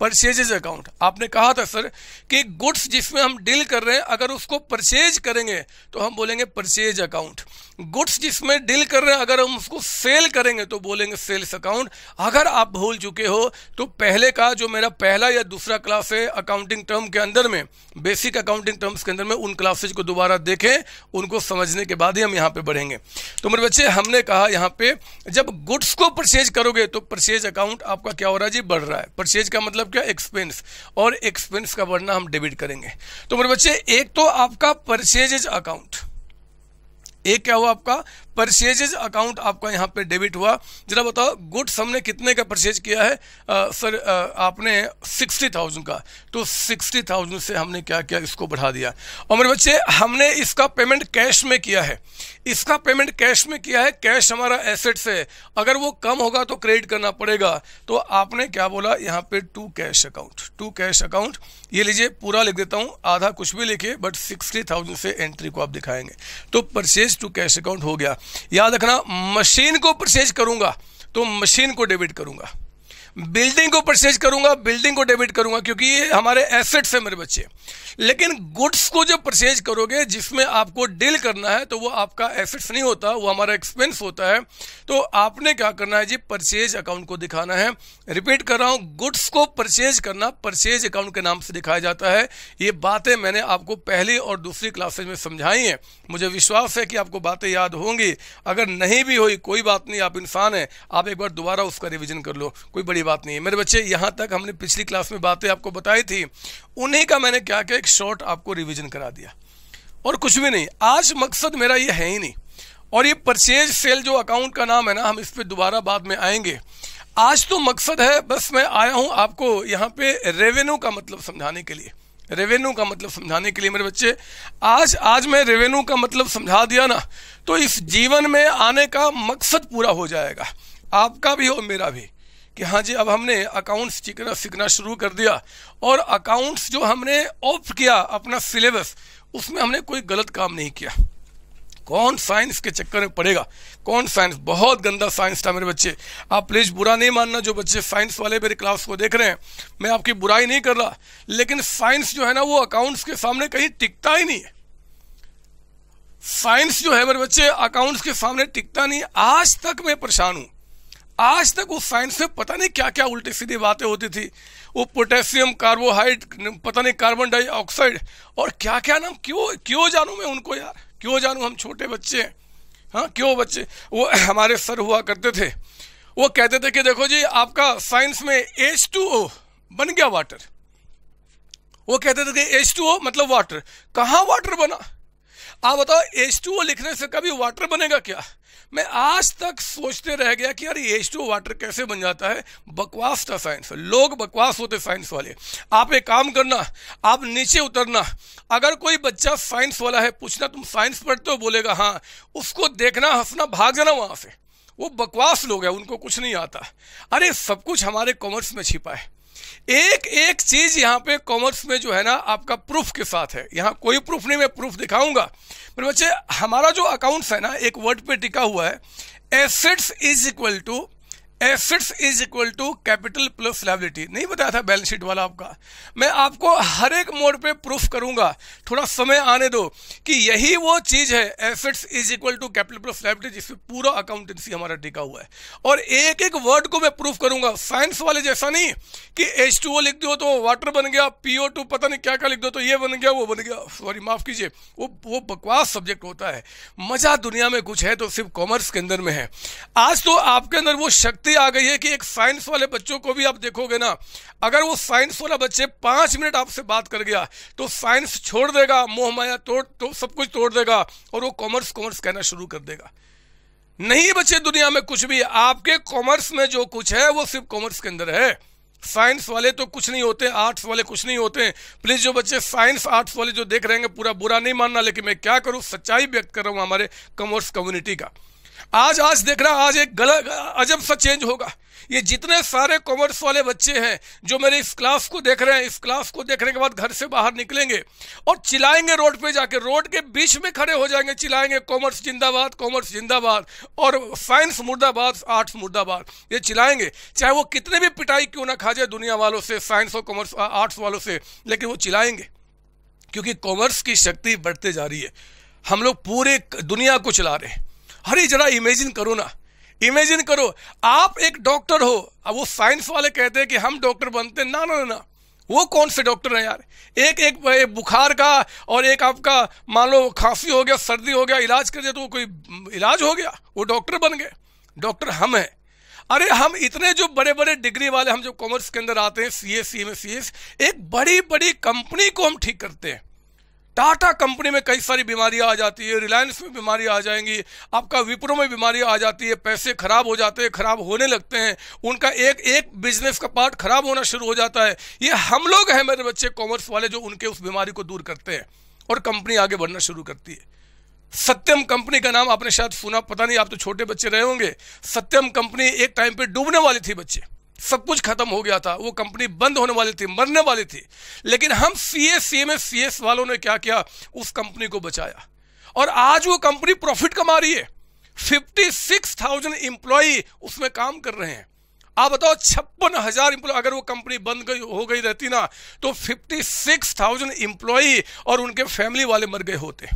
Speaker 1: परचेजेज अकाउंट आपने कहा था सर कि गुड्स जिसमें हम डील कर रहे हैं अगर उसको परचेज करेंगे तो हम बोलेंगे परचेज अकाउंट गुड्स जिसमें डील कर रहे हैं अगर हम उसको सेल करेंगे तो बोलेंगे सेल्स अकाउंट अगर आप भूल चुके हो तो पहले का जो मेरा पहला या दूसरा क्लास है अकाउंटिंग टर्म के अंदर में बेसिक अकाउंटिंग टर्म्स के अंदर में उन क्लासेज को दोबारा देखें उनको समझने के बाद ही हम यहाँ पे बढ़ेंगे तो मेरे बच्चे हमने कहा यहाँ पे जब गुड्स को परचेज करोगे तो परचेज अकाउंट आपका क्या हो रहा है जी बढ़ रहा है परचेज का मतलब क्या एक्सपेंस और एक्सपेंस का बढ़ना हम डेबिट करेंगे तो मेरे बच्चे एक तो आपका परचेज अकाउंट ए क्या हुआ आपका परचेजेज अकाउंट आपका यहाँ पे डेबिट हुआ जरा बताओ गुड्स हमने कितने का परचेज किया है आ, सर आ, आपने सिक्सटी थाउजेंड का तो सिक्सटी थाउजेंड से हमने क्या किया इसको बढ़ा दिया और मेरे बच्चे हमने इसका पेमेंट कैश में किया है इसका पेमेंट कैश में किया है कैश हमारा एसेट से अगर वो कम होगा तो क्रेडिट करना पड़ेगा तो आपने क्या बोला यहाँ पे to cash account to cash account ये लीजिए पूरा लिख देता हूँ आधा कुछ भी लिखिए बट सिक्सटी थाउजेंड से एंट्री को आप दिखाएंगे तो परचेज टू कैश अकाउंट हो गया याद रखना मशीन को परचेज करूंगा तो मशीन को डेबिट करूंगा बिल्डिंग को परचेज करूंगा बिल्डिंग को डेबिट करूंगा क्योंकि ये हमारे एसेट्स हैं मेरे बच्चे लेकिन गुड्स को जब परचेज करोगे जिसमें आपको डील करना है तो वो आपका एसेट्स नहीं होता वो हमारा एक्सपेंस होता है तो आपने क्या करना है जी परचेज अकाउंट को दिखाना है रिपीट कर रहा हूँ गुड्स को परचेज करना परचेज अकाउंट के नाम से दिखाया जाता है ये बातें मैंने आपको पहली और दूसरी क्लासेज में समझाई हैं मुझे विश्वास है कि आपको बातें याद होंगी अगर नहीं भी हुई कोई बात नहीं आप इंसान हैं आप एक बार दोबारा उसका रिविजन कर लो कोई बड़ी बड़ी बात नहीं है मेरे बच्चे यहाँ तक हमने पिछली क्लास में बातें आपको बताई थी उन्हीं का मैंने क्या क्या एक शॉर्ट आपको रिविजन करा दिया और कुछ भी नहीं आज मकसद मेरा ये है ही नहीं और ये परचेज सेल जो अकाउंट का नाम है ना हम इस पर दोबारा बाद में आएंगे आज तो मकसद है बस मैं आया हूँ आपको यहाँ पे रेवेन्यू का मतलब समझाने के लिए रेवेन्यू का मतलब समझाने के लिए मेरे बच्चे आज आज मैं रेवेन्यू का मतलब समझा दिया ना तो इस जीवन में आने का मकसद पूरा हो जाएगा आपका भी और मेरा भी कि हाँ जी अब हमने अकाउंट्स सीखना सीखना शुरू कर दिया और अकाउंट्स जो हमने ऑफ किया अपना सिलेबस उसमें हमने कोई गलत काम नहीं किया कौन साइंस के चक्कर में पड़ेगा कौन साइंस बहुत गंदा साइंस था मेरे बच्चे आप प्लीज़ बुरा नहीं मानना जो बच्चे साइंस वाले मेरे क्लास को देख रहे हैं मैं आपकी बुराई नहीं कर रहा लेकिन साइंस जो है ना वो अकाउंट्स के सामने कहीं टिकता ही नहीं है साइंस जो है मेरे बच्चे अकाउंट्स के सामने टिकता नहीं आज तक मैं परेशान हूं आज तक वो साइंस में पता नहीं क्या क्या उल्टी सीधी बातें होती थी वो पोटेशियम कार्बोहाइड पता नहीं कार्बन डाइऑक्साइड और क्या क्या नाम क्यों क्यों जानू मैं उनको यार क्यों जानू हम छोटे बच्चे हैं हाँ क्यों बच्चे वो हमारे सर हुआ करते थे वो कहते थे कि देखो जी आपका साइंस में एच टू ओ बन गया वाटर वो कहते थे कि एच टू ओ मतलब वाटर कहाँ वाटर बना आप बताओ एच टू लिखने से कभी वाटर बनेगा क्या मैं आज तक सोचते रह गया कि यार एच टू वाटर कैसे बन जाता है बकवास था साइंस लोग बकवास होते साइंस वाले आप एक काम करना आप नीचे उतरना अगर कोई बच्चा साइंस वाला है पूछना तुम साइंस पढ़ते हो बोलेगा हाँ उसको देखना हंसना भाग जाना वहां से वो बकवास लोग है उनको कुछ नहीं आता अरे सब कुछ हमारे कॉमर्स में छिपा है एक एक चीज यहाँ पे कॉमर्स में जो है ना आपका प्रूफ के साथ है यहाँ कोई प्रूफ नहीं मैं प्रूफ दिखाऊंगा पर बच्चे हमारा जो अकाउंट्स है ना एक वर्ड पे टिका हुआ है assets is equal to assets is equal to capital plus liability नहीं बताया था बैलेंस शीट वाला आपका मैं आपको हर एक मोड पे प्रूफ करूंगा थोड़ा समय आने दो कि यही वो चीज़ है assets is equal to capital plus liability जिसमें पूरा अकाउंटेंसी हमारा टिका हुआ है और एक एक वर्ड को मैं प्रूफ करूंगा साइंस वाले जैसा नहीं कि एच लिख दो तो वाटर बन गया पी पता नहीं क्या क्या लिख दो तो ये बन गया वो बन गया सॉरी माफ़ कीजिए वो वो बकवास सब्जेक्ट होता है मज़ा दुनिया में कुछ है तो सिर्फ कॉमर्स के अंदर में है आज तो आपके अंदर वो शक्ति स्थिति आ गई है कि एक साइंस वाले बच्चों को भी आप देखोगे ना अगर वो साइंस वाला बच्चे पांच मिनट आपसे बात कर गया तो साइंस छोड़ देगा मोह माया तोड़ तो सब कुछ तोड़ देगा और वो कॉमर्स कॉमर्स कहना शुरू कर देगा नहीं बच्चे दुनिया में कुछ भी आपके कॉमर्स में जो कुछ है वो सिर्फ कॉमर्स के अंदर है साइंस वाले तो कुछ नहीं होते आर्ट्स वाले कुछ नहीं होते प्लीज़ जो बच्चे साइंस आर्ट्स वाले जो देख रहे हैं पूरा बुरा नहीं मानना लेकिन मैं क्या करूं सच्चाई व्यक्त कर रहा हूं हमारे कॉमर्स कम्युनिटी का आज आज देख रहा आज एक गलत अजब सा चेंज होगा ये जितने सारे कॉमर्स वाले बच्चे हैं जो मेरे इस क्लास को देख रहे हैं इस क्लास को देखने के बाद घर से बाहर निकलेंगे और चिल्लाएंगे रोड पे जाके रोड के बीच में खड़े हो जाएंगे चिल्लाएंगे कॉमर्स जिंदाबाद कॉमर्स जिंदाबाद और साइंस मुर्दाबाद आर्ट्स मुर्दाबाद ये चिल्लाएंगे चाहे वो कितने भी पिटाई क्यों ना खा जाए दुनिया वालों से साइंस और कॉमर्स आर्ट्स वालों से लेकिन वो चिल्लाएंगे क्योंकि कॉमर्स की शक्ति बढ़ते जा रही है हम लोग पूरे दुनिया को चला रहे हैं हरी जरा इमेजिन करो ना इमेजिन करो आप एक डॉक्टर हो अब वो साइंस वाले कहते हैं कि हम डॉक्टर बनते ना ना ना वो कौन से डॉक्टर हैं यार एक एक, बुखार का और एक आपका मान लो खांसी हो गया सर्दी हो गया इलाज कर दिया तो वो कोई इलाज हो गया वो डॉक्टर बन गए डॉक्टर हम हैं अरे हम इतने जो बड़े बड़े डिग्री वाले हम जो कॉमर्स के अंदर आते हैं C S C M S C S एक बड़ी बड़ी कंपनी को हम ठीक करते हैं टाटा कंपनी में कई सारी बीमारियां आ जाती है रिलायंस में बीमारियां आ जाएंगी आपका विप्रो में बीमारियां आ जाती है पैसे खराब हो जाते हैं खराब होने लगते हैं उनका एक एक बिजनेस का पार्ट खराब होना शुरू हो जाता है ये हम लोग हैं मेरे बच्चे कॉमर्स वाले जो उनके उस बीमारी को दूर करते हैं और कंपनी आगे बढ़ना शुरू करती है सत्यम कंपनी का नाम आपने शायद सुना पता नहीं आप तो छोटे बच्चे रहे होंगे सत्यम कंपनी एक टाइम पे डूबने वाली थी बच्चे सब कुछ खत्म हो गया था वो कंपनी बंद होने वाली थी मरने वाली थी लेकिन हम C S C M S C S वालों ने क्या किया उस कंपनी को बचाया और आज वो कंपनी प्रॉफिट कमा रही है फिफ्टी सिक्स थाउजेंड एम्प्लॉय उसमें काम कर रहे हैं आप बताओ छप्पन हजार इंप्लॉय अगर वो कंपनी बंद गई हो गई रहती ना तो फिफ्टी सिक्स थाउजेंड एम्प्लॉय और उनके फैमिली वाले मर गए होते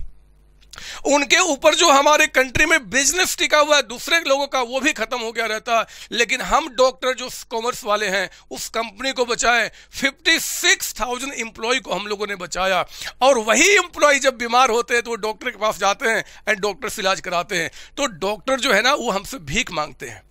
Speaker 1: उनके ऊपर जो हमारे कंट्री में बिजनेस टिका हुआ है दूसरे लोगों का वो भी खत्म हो गया रहता है लेकिन हम डॉक्टर जो कॉमर्स वाले हैं उस कंपनी को बचाए 56,000 एम्प्लॉय को हम लोगों ने बचाया और वही एम्प्लॉय जब बीमार होते हैं तो वो डॉक्टर के पास जाते हैं एंड डॉक्टर से इलाज कराते हैं तो डॉक्टर जो है ना वो हमसे भीख मांगते हैं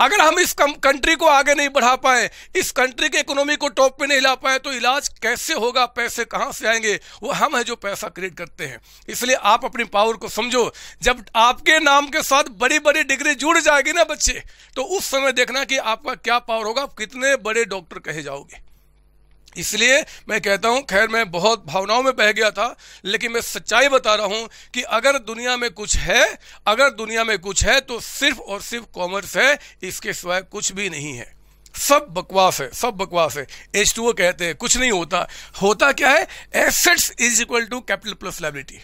Speaker 1: अगर हम इस कंट्री को आगे नहीं बढ़ा पाए इस कंट्री के इकोनॉमी को टॉप पे नहीं ला पाए तो इलाज कैसे होगा पैसे कहाँ से आएंगे वो हम है जो पैसा क्रिएट करते हैं इसलिए आप अपनी पावर को समझो जब आपके नाम के साथ बड़ी बड़ी डिग्री जुड़ जाएगी ना बच्चे तो उस समय देखना कि आपका क्या पावर होगा आप कितने बड़े डॉक्टर कहे जाओगे इसलिए मैं कहता हूं खैर मैं बहुत भावनाओं में बह गया था लेकिन मैं सच्चाई बता रहा हूं कि अगर दुनिया में कुछ है अगर दुनिया में कुछ है तो सिर्फ और सिर्फ कॉमर्स है इसके सिवाय कुछ भी नहीं है सब बकवास है सब बकवास है एच टू कहते हैं कुछ नहीं होता होता क्या है assets is equal to capital plus liability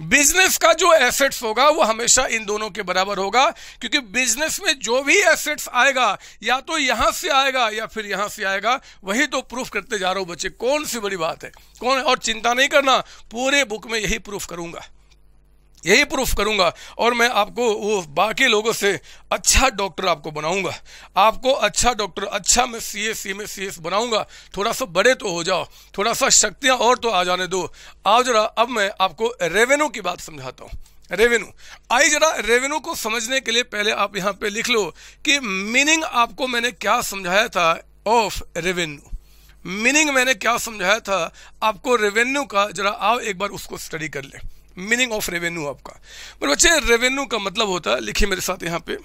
Speaker 1: business का जो एसेट्स होगा वो हमेशा इन दोनों के बराबर होगा क्योंकि बिजनेस में जो भी एसेट्स आएगा या तो यहां से आएगा या फिर यहां से आएगा वही तो प्रूफ करते जा रहे हो बच्चे कौन सी बड़ी बात है कौन और चिंता नहीं करना पूरे बुक में यही प्रूफ करूंगा यही प्रूफ करूंगा और मैं आपको वो बाकी लोगों से अच्छा डॉक्टर आपको बनाऊंगा आपको अच्छा डॉक्टर अच्छा मैं सी एस सी में सी एस बनाऊंगा थोड़ा सा बड़े तो हो जाओ थोड़ा सा शक्तियां और तो आ जाने दो आओ जरा अब मैं आपको रेवेन्यू की बात समझाता हूँ रेवेन्यू आई जरा रेवेन्यू को समझने के लिए पहले आप यहाँ पे लिख लो कि मीनिंग आपको मैंने क्या समझाया था ऑफ रेवेन्यू मीनिंग मैंने क्या समझाया था आपको रेवेन्यू का जरा आओ एक बार उसको स्टडी कर ले मीनिंग ऑफ रेवेन्यू आपका मेरे बच्चे रेवेन्यू का मतलब होता है लिखिए मेरे साथ यहाँ पे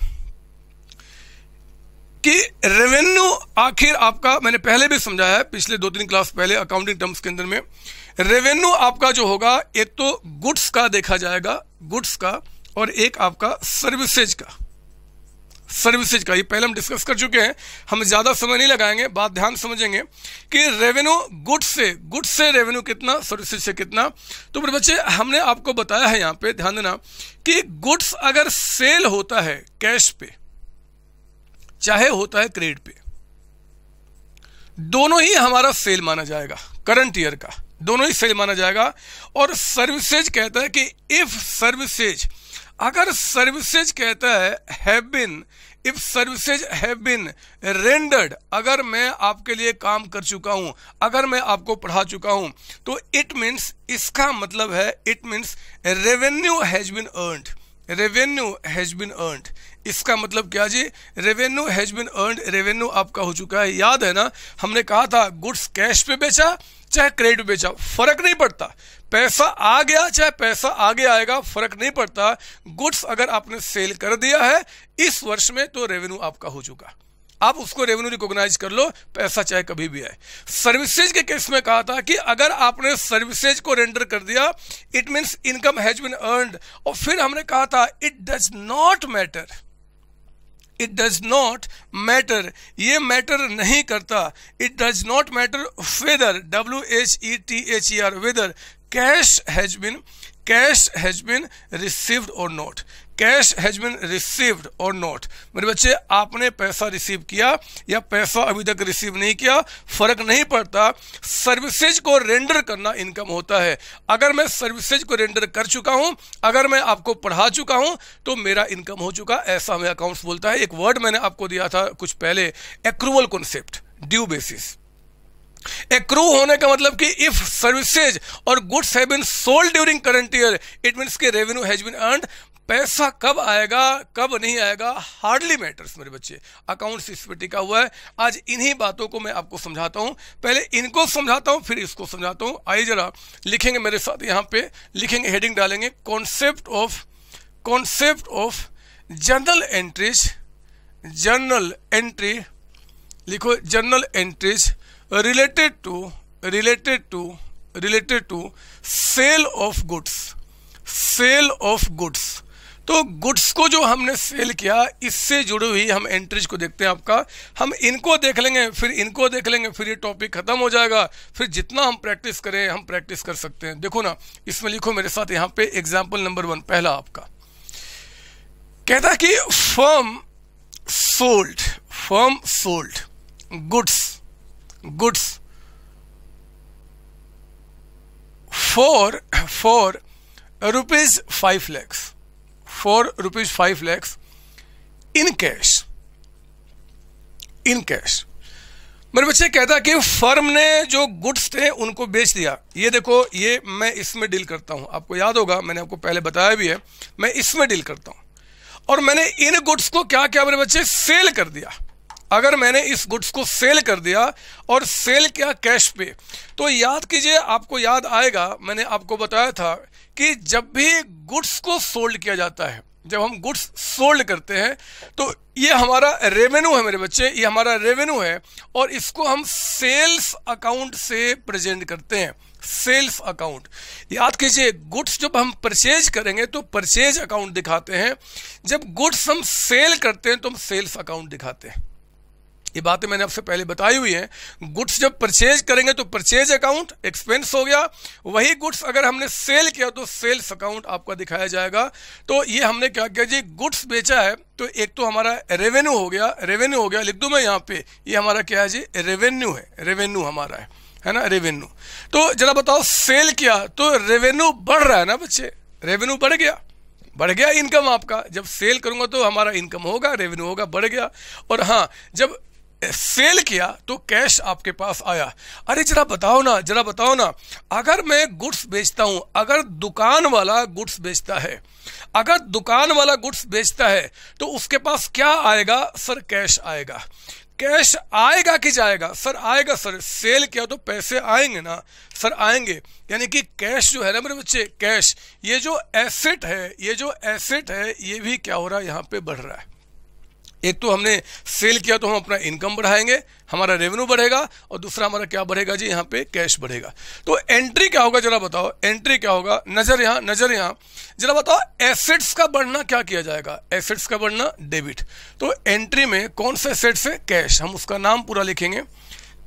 Speaker 1: कि रेवेन्यू आखिर आपका मैंने पहले भी समझाया है पिछले दो तीन क्लास पहले अकाउंटिंग टर्म्स के अंदर में रेवेन्यू आपका जो होगा एक तो गुड्स का देखा जाएगा गुड्स का और एक आपका सर्विसेज का सर्विसेज का ये पहले हम डिस्कस कर चुके हैं हम ज़्यादा समय नहीं लगाएंगे बात ध्यान समझेंगे कि रेवेन्यू गुड्स से गुड्स से रेवेन्यू कितना सर्विसेज से कितना तो मेरे बच्चे हमने आपको बताया है यहां पे ध्यान देना कि गुड्स अगर सेल होता है कैश पे चाहे होता है क्रेडिट पे दोनों ही हमारा सेल माना जाएगा करंट ईयर का दोनों ही सेल माना जाएगा और सर्विसेज कहता है कि इफ सर्विसेज अगर सर्विसेज कहता है have been if services have been rendered अगर मैं आपके लिए काम कर चुका हूं अगर मैं आपको पढ़ा चुका हूं तो इट मीन्स इसका मतलब है it means revenue has been earn revenue has been earn इसका मतलब क्या जी revenue has been earn revenue आपका हो चुका है याद है ना हमने कहा था गुड्स कैश पे बेचा चाहे क्रेडिट बेचा फर्क नहीं पड़ता पैसा आ गया चाहे पैसा आगे आएगा फर्क नहीं पड़ता गुड्स अगर आपने सेल कर दिया है इस वर्ष में तो रेवेन्यू आपका हो चुका आप उसको रेवेन्यू रिकॉग्नाइज कर लो पैसा चाहे कभी भी आए सर्विसेज के केस में कहा था कि अगर आपने सर्विसेज को रेंडर कर दिया it means income has been earned और फिर हमने कहा था it does not matter it does not matter ये मैटर नहीं करता it does not matter whether W H E T H E R whether cash has been cash has been received और not cash has been received और not मेरे बच्चे आपने पैसा receive किया या पैसा अभी तक रिसीव नहीं किया फर्क नहीं पड़ता सर्विसेज को रेंडर करना इनकम होता है अगर मैं सर्विसेज को रेंडर कर चुका हूं अगर मैं आपको पढ़ा चुका हूं तो मेरा इनकम हो चुका ऐसा हमें अकाउंट्स बोलता है एक वर्ड मैंने आपको दिया था कुछ पहले accrual concept due basis accrue होने का मतलब कि इफ सर्विसेज और goods have been sold during current year it means के रेवेन्यू हैज बीन अर्नड पैसा कब आएगा कब नहीं आएगा हार्डली मैटर्स मेरे बच्चे अकाउंट्स इस पर टिका हुआ है आज इन्हीं बातों को मैं आपको समझाता हूं पहले इनको समझाता हूं फिर इसको समझाता हूं आइए जरा लिखेंगे मेरे साथ यहाँ पे लिखेंगे हेडिंग डालेंगे concept of concept of general entries general entry लिखो general entries related to related to related to sale of goods sale of goods तो गुड्स को जो हमने सेल किया इससे जुड़ी हुई हम एंट्रीज को देखते हैं आपका हम इनको देख लेंगे फिर इनको देख लेंगे फिर ये टॉपिक खत्म हो जाएगा फिर जितना हम प्रैक्टिस करें हम प्रैक्टिस कर सकते हैं देखो ना इसमें लिखो मेरे साथ यहां पे एग्जाम्पल नंबर वन पहला आपका कहता कि firm sold firm sold goods goods four four rupees five lakhs for rupees five lakhs in cash in cash मेरे बच्चे कहता कि फर्म ने जो गुड्स थे उनको बेच दिया ये देखो ये मैं इसमें डील करता हूं आपको याद होगा मैंने आपको पहले बताया भी है मैं इसमें डील करता हूं और मैंने इन गुड्स को क्या क्या मेरे बच्चे सेल कर दिया अगर मैंने इस गुड्स को सेल कर दिया और सेल किया कैश पे तो याद कीजिए आपको याद आएगा मैंने आपको बताया था कि जब भी गुड्स को सोल्ड किया जाता है जब हम गुड्स सोल्ड करते हैं तो ये हमारा रेवेन्यू है मेरे बच्चे ये हमारा रेवेन्यू है और इसको हम सेल्स अकाउंट से प्रेजेंट करते हैं सेल्स अकाउंट याद कीजिए गुड्स जब हम परचेज करेंगे तो परचेज अकाउंट दिखाते हैं जब गुड्स हम सेल करते हैं तो हम सेल्स अकाउंट दिखाते हैं ये बातें मैंने आपसे पहले बताई हुई हैं गुड्स जब परचेज करेंगे तो परचेज अकाउंट एक्सपेंस हो गया वही गुड्स अगर हमने सेल किया तो सेल्स अकाउंट आपका दिखाया जाएगा तो ये हमने क्या किया जी गुड्स बेचा है तो एक तो हमारा रेवेन्यू हो गया रेवेन्यू हो गया लिख दूँ मैं यहाँ पे ये हमारा क्या है जी रेवेन्यू है रेवेन्यू हमारा है है ना रेवेन्यू तो जरा बताओ सेल किया तो रेवेन्यू बढ़ रहा है ना बच्चे रेवेन्यू बढ़ गया बढ़ गया इनकम आपका जब सेल करूंगा तो हमारा इनकम होगा रेवेन्यू होगा बढ़ गया और हाँ जब सेल किया तो कैश आपके पास आया अरे जरा बताओ ना जरा बताओ ना अगर मैं गुड्स बेचता हूं अगर दुकान वाला गुड्स बेचता है अगर दुकान वाला गुड्स बेचता है तो उसके पास क्या आएगा सर कैश आएगा कैश आएगा कि जाएगा सर आएगा सर सेल किया तो पैसे आएंगे ना सर आएंगे यानी कि कैश जो है ना मेरे बच्चे कैश ये जो एसेट है ये जो एसेट है ये भी क्या हो रहा है यहाँ पे बढ़ रहा है एक तो हमने सेल किया तो हम अपना इनकम बढ़ाएंगे हमारा रेवेन्यू बढ़ेगा और दूसरा हमारा क्या बढ़ेगा जी यहाँ पे कैश बढ़ेगा तो एंट्री क्या होगा जरा बताओ एंट्री क्या होगा नजर यहाँ नजर यहाँ जरा बताओ एसेट्स का बढ़ना क्या किया जाएगा एसेट्स का बढ़ना डेबिट तो एंट्री में कौन सा एसेट्स है कैश हम उसका नाम पूरा लिखेंगे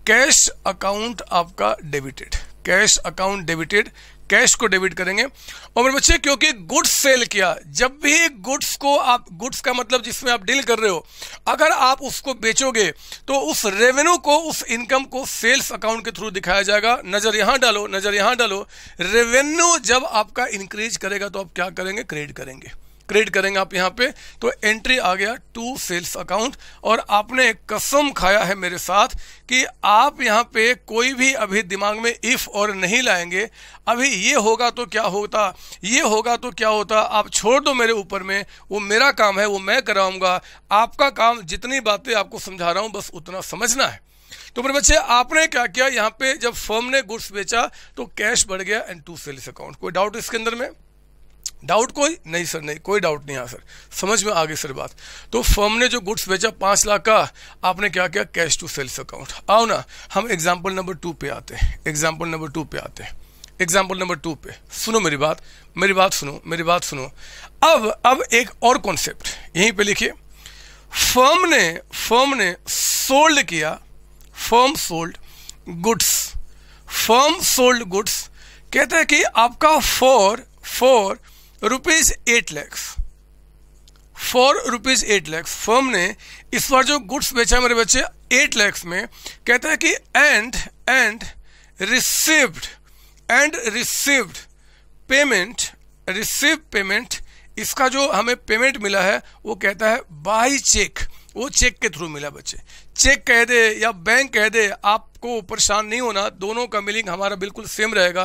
Speaker 1: कैश अकाउंट आपका debited cash account debited cash को डेबिट करेंगे और मेरे बच्चे क्योंकि गुड्स सेल किया जब भी गुड्स को आप गुड्स का मतलब जिसमें आप डील कर रहे हो अगर आप उसको बेचोगे तो उस रेवेन्यू को उस इनकम को सेल्स अकाउंट के थ्रू दिखाया जाएगा नज़र यहां डालो नज़र यहां डालो रेवेन्यू जब आपका इंक्रीज करेगा तो आप क्या करेंगे क्रेडिट करेंगे क्रिएट करेंगे आप यहाँ पे तो एंट्री आ गया टू सेल्स अकाउंट और आपने एक कसम खाया है मेरे साथ कि आप यहाँ पे कोई भी अभी दिमाग में इफ़ और नहीं लाएंगे अभी ये होगा तो क्या होता ये होगा तो क्या होता आप छोड़ दो मेरे ऊपर में वो मेरा काम है वो मैं कराऊंगा आपका काम जितनी बातें आपको समझा रहा हूँ बस उतना समझना है तो मेरे बच्चे आपने क्या किया यहाँ पे जब फर्म ने गुड्स बेचा तो कैश बढ़ गया एंड टू सेल्स अकाउंट कोई डाउट इसके अंदर में डाउट कोई नहीं सर नहीं कोई डाउट नहीं आया हाँ, सर समझ में आ गई सर बात तो फर्म ने जो गुड्स बेचा पांच लाख का आपने क्या किया कैश टू सेल्स अकाउंट आओ ना हम एग्जाम्पल नंबर टू पे आते हैं एग्जाम्पल नंबर टू पे आते हैं एग्जाम्पल नंबर टू पे सुनो मेरी बात मेरी बात सुनो मेरी बात सुनो अब अब एक और कॉन्सेप्ट यहीं पे लिखिए फर्म ने फर्म ने सोल्ड किया firm sold goods firm sold goods कहते हैं कि आपका four four rupees eight lakhs for rupees eight lakhs firm ने इस बार जो गुड्स बेचा मेरे बच्चे एट लैक्स में कहता है कि and and received and received payment receive payment इसका जो हमें पेमेंट मिला है वो कहता है बाई चेक वो चेक के थ्रू मिला बच्चे चेक कह दे या बैंक कह दे आप को परेशान नहीं होना दोनों का मिलिंग हमारा बिल्कुल सेम रहेगा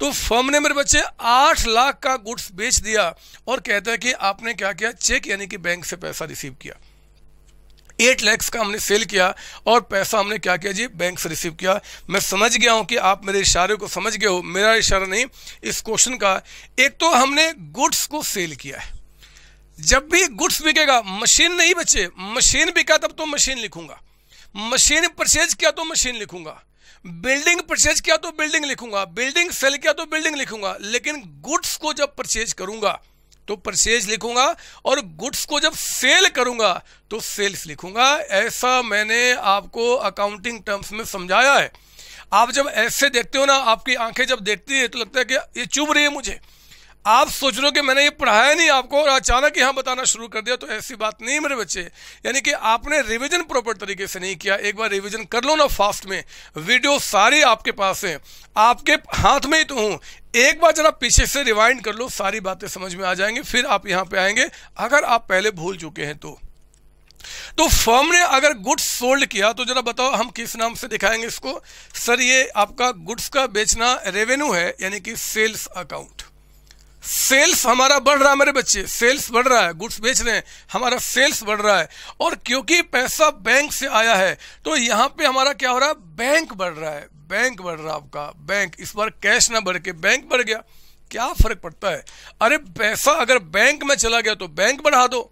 Speaker 1: तो फर्म ने मेरे बच्चे आठ लाख का गुड्स बेच दिया और कहता है कि आपने क्या किया चेक यानी कि बैंक से पैसा रिसीव किया एट लैक्स का हमने सेल किया और पैसा हमने क्या किया जी बैंक से रिसीव किया मैं समझ गया हूँ कि आप मेरे इशारे को समझ गए हो मेरा इशारा नहीं इस क्वेश्चन का एक तो हमने गुड्स को सेल किया है जब भी गुड्स बिकेगा मशीन नहीं बचे मशीन बिका तब तो मशीन लिखूंगा मशीन परचेज किया तो मशीन लिखूंगा बिल्डिंग परचेज किया तो बिल्डिंग लिखूंगा बिल्डिंग सेल किया तो बिल्डिंग लिखूंगा लेकिन गुड्स को जब परचेज करूंगा तो परचेज लिखूंगा और गुड्स को जब सेल करूंगा तो सेल्स लिखूंगा ऐसा मैंने आपको अकाउंटिंग टर्म्स में समझाया है आप जब ऐसे देखते हो ना आपकी आंखें जब देखती है तो लगता है कि ये चुभ रही है मुझे आप सोच रहे हो कि मैंने ये पढ़ाया नहीं आपको और अचानक यहाँ बताना शुरू कर दिया तो ऐसी बात नहीं मेरे बच्चे यानी कि आपने रिविजन प्रॉपर तरीके से नहीं किया एक बार रिविजन कर लो ना फास्ट में वीडियो सारी आपके पास है आपके हाथ में ही तो हूँ एक बार जरा पीछे से रिवाइंड कर लो सारी बातें समझ में आ जाएंगी फिर आप यहाँ पर आएंगे अगर आप पहले भूल चुके हैं तो तो फर्म ने अगर गुड्स सोल्ड किया तो जरा बताओ हम किस नाम से दिखाएंगे इसको सर ये आपका गुड्स का बेचना रेवेन्यू है यानी कि सेल्स अकाउंट सेल्स हमारा बढ़ रहा है मेरे बच्चे सेल्स बढ़ रहा है गुड्स बेच रहे हैं हमारा सेल्स बढ़ रहा है और क्योंकि पैसा बैंक से आया है तो यहाँ पे हमारा क्या हो रहा है बैंक बढ़ रहा है बैंक बढ़ रहा है आपका बैंक इस बार कैश ना बढ़ के बैंक बढ़ गया क्या फर्क पड़ता है अरे पैसा अगर बैंक में चला गया तो बैंक बढ़ा दो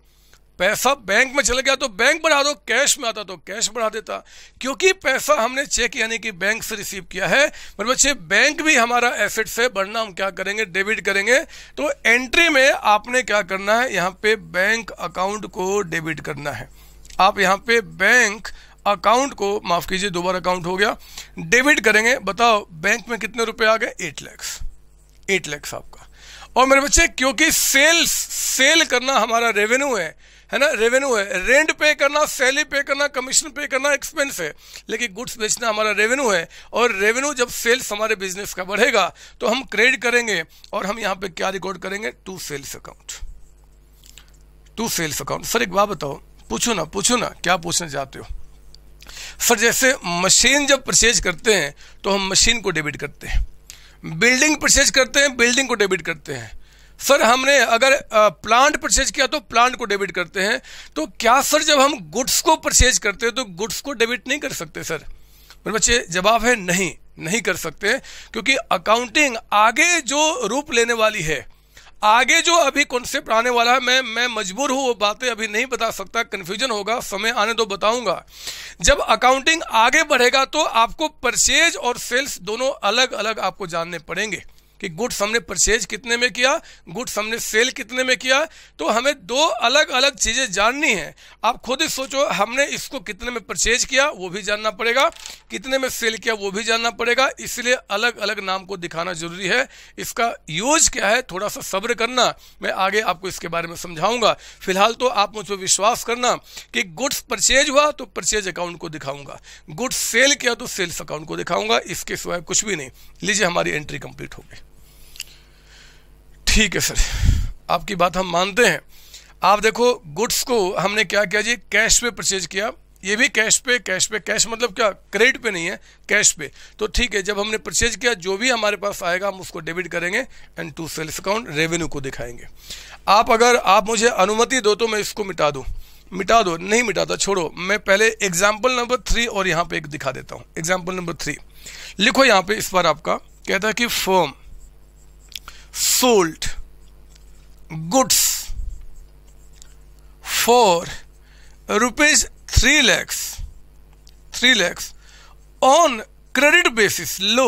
Speaker 1: पैसा बैंक में चला गया तो बैंक बढ़ा दो कैश में आता तो कैश बढ़ा देता क्योंकि पैसा हमने चेक यानी कि बैंक से रिसीव किया है पर बच्चे बैंक भी हमारा एसेट से बढ़ना हम क्या करेंगे डेबिट करेंगे तो एंट्री में आपने क्या करना है यहाँ पे बैंक अकाउंट को डेबिट करना है आप यहाँ पे बैंक अकाउंट को माफ कीजिए दोबारा अकाउंट हो गया डेबिट करेंगे बताओ बैंक में कितने रुपए आ गए एट लैक्स एट लैक्स आपका और मेरे बच्चे क्योंकि सेल्स सेल करना हमारा रेवेन्यू है है ना रेवेन्यू है रेंट पे करना सैलरी पे करना कमीशन पे करना एक्सपेंस है लेकिन गुड्स बेचना हमारा रेवेन्यू है और रेवेन्यू जब सेल्स हमारे बिजनेस का बढ़ेगा तो हम क्रेडिट करेंगे और हम यहाँ पे क्या रिकॉर्ड करेंगे to sales account to sales account sir एक बात बताओ पूछो ना पूछो ना क्या पूछना चाहते हो सर जैसे मशीन जब परचेज करते हैं तो हम मशीन को डेबिट करते हैं बिल्डिंग परचेज करते हैं बिल्डिंग को डेबिट करते हैं सर हमने अगर प्लांट परचेज किया तो प्लांट को डेबिट करते हैं तो क्या सर जब हम गुड्स को परचेज करते हैं तो गुड्स को डेबिट नहीं कर सकते सर मेरे बच्चे जवाब है नहीं नहीं कर सकते क्योंकि अकाउंटिंग आगे जो रूप लेने वाली है आगे जो अभी कॉन्सेप्ट आने वाला है मैं मैं मजबूर हूँ वो बातें अभी नहीं बता सकता कन्फ्यूजन होगा समय आने तो बताऊंगा जब अकाउंटिंग आगे बढ़ेगा तो आपको परचेज और सेल्स दोनों अलग अलग आपको जानने पड़ेंगे कि गुड्स हमने परचेज कितने में किया गुड्स हमने सेल कितने में किया तो हमें दो अलग अलग चीज़ें जाननी है आप खुद ही सोचो हमने इसको कितने में परचेज किया वो भी जानना पड़ेगा कितने में सेल किया वो भी जानना पड़ेगा इसलिए अलग अलग नाम को दिखाना जरूरी है इसका यूज क्या है थोड़ा सा सब्र करना मैं आगे आपको इसके बारे में समझाऊंगा फिलहाल तो आप मुझ पर विश्वास करना कि गुड्स परचेज हुआ तो परचेज अकाउंट को दिखाऊंगा गुड्स सेल किया तो सेल्स अकाउंट को दिखाऊंगा इसके सिवाय कुछ भी नहीं लीजिए हमारी एंट्री कंप्लीट हो गई ठीक है सर आपकी बात हम मानते हैं आप देखो गुड्स को हमने क्या किया जी कैश पे परचेज किया ये भी कैश पे कैश पे कैश मतलब क्या क्रेडिट पे नहीं है कैश पे तो ठीक है जब हमने परचेज किया जो भी हमारे पास आएगा हम उसको डेबिट करेंगे and to sales account revenue को दिखाएंगे आप अगर आप मुझे अनुमति दो तो मैं इसको मिटा दूँ मिटा दो नहीं मिटाता छोड़ो मैं पहले एग्जाम्पल नंबर थ्री और यहाँ पे एक दिखा देता हूँ एग्जाम्पल नंबर थ्री लिखो यहाँ पे इस बार आपका कहता है कि firm sold goods for rupees 3 lakhs 3 lakhs on credit basis लो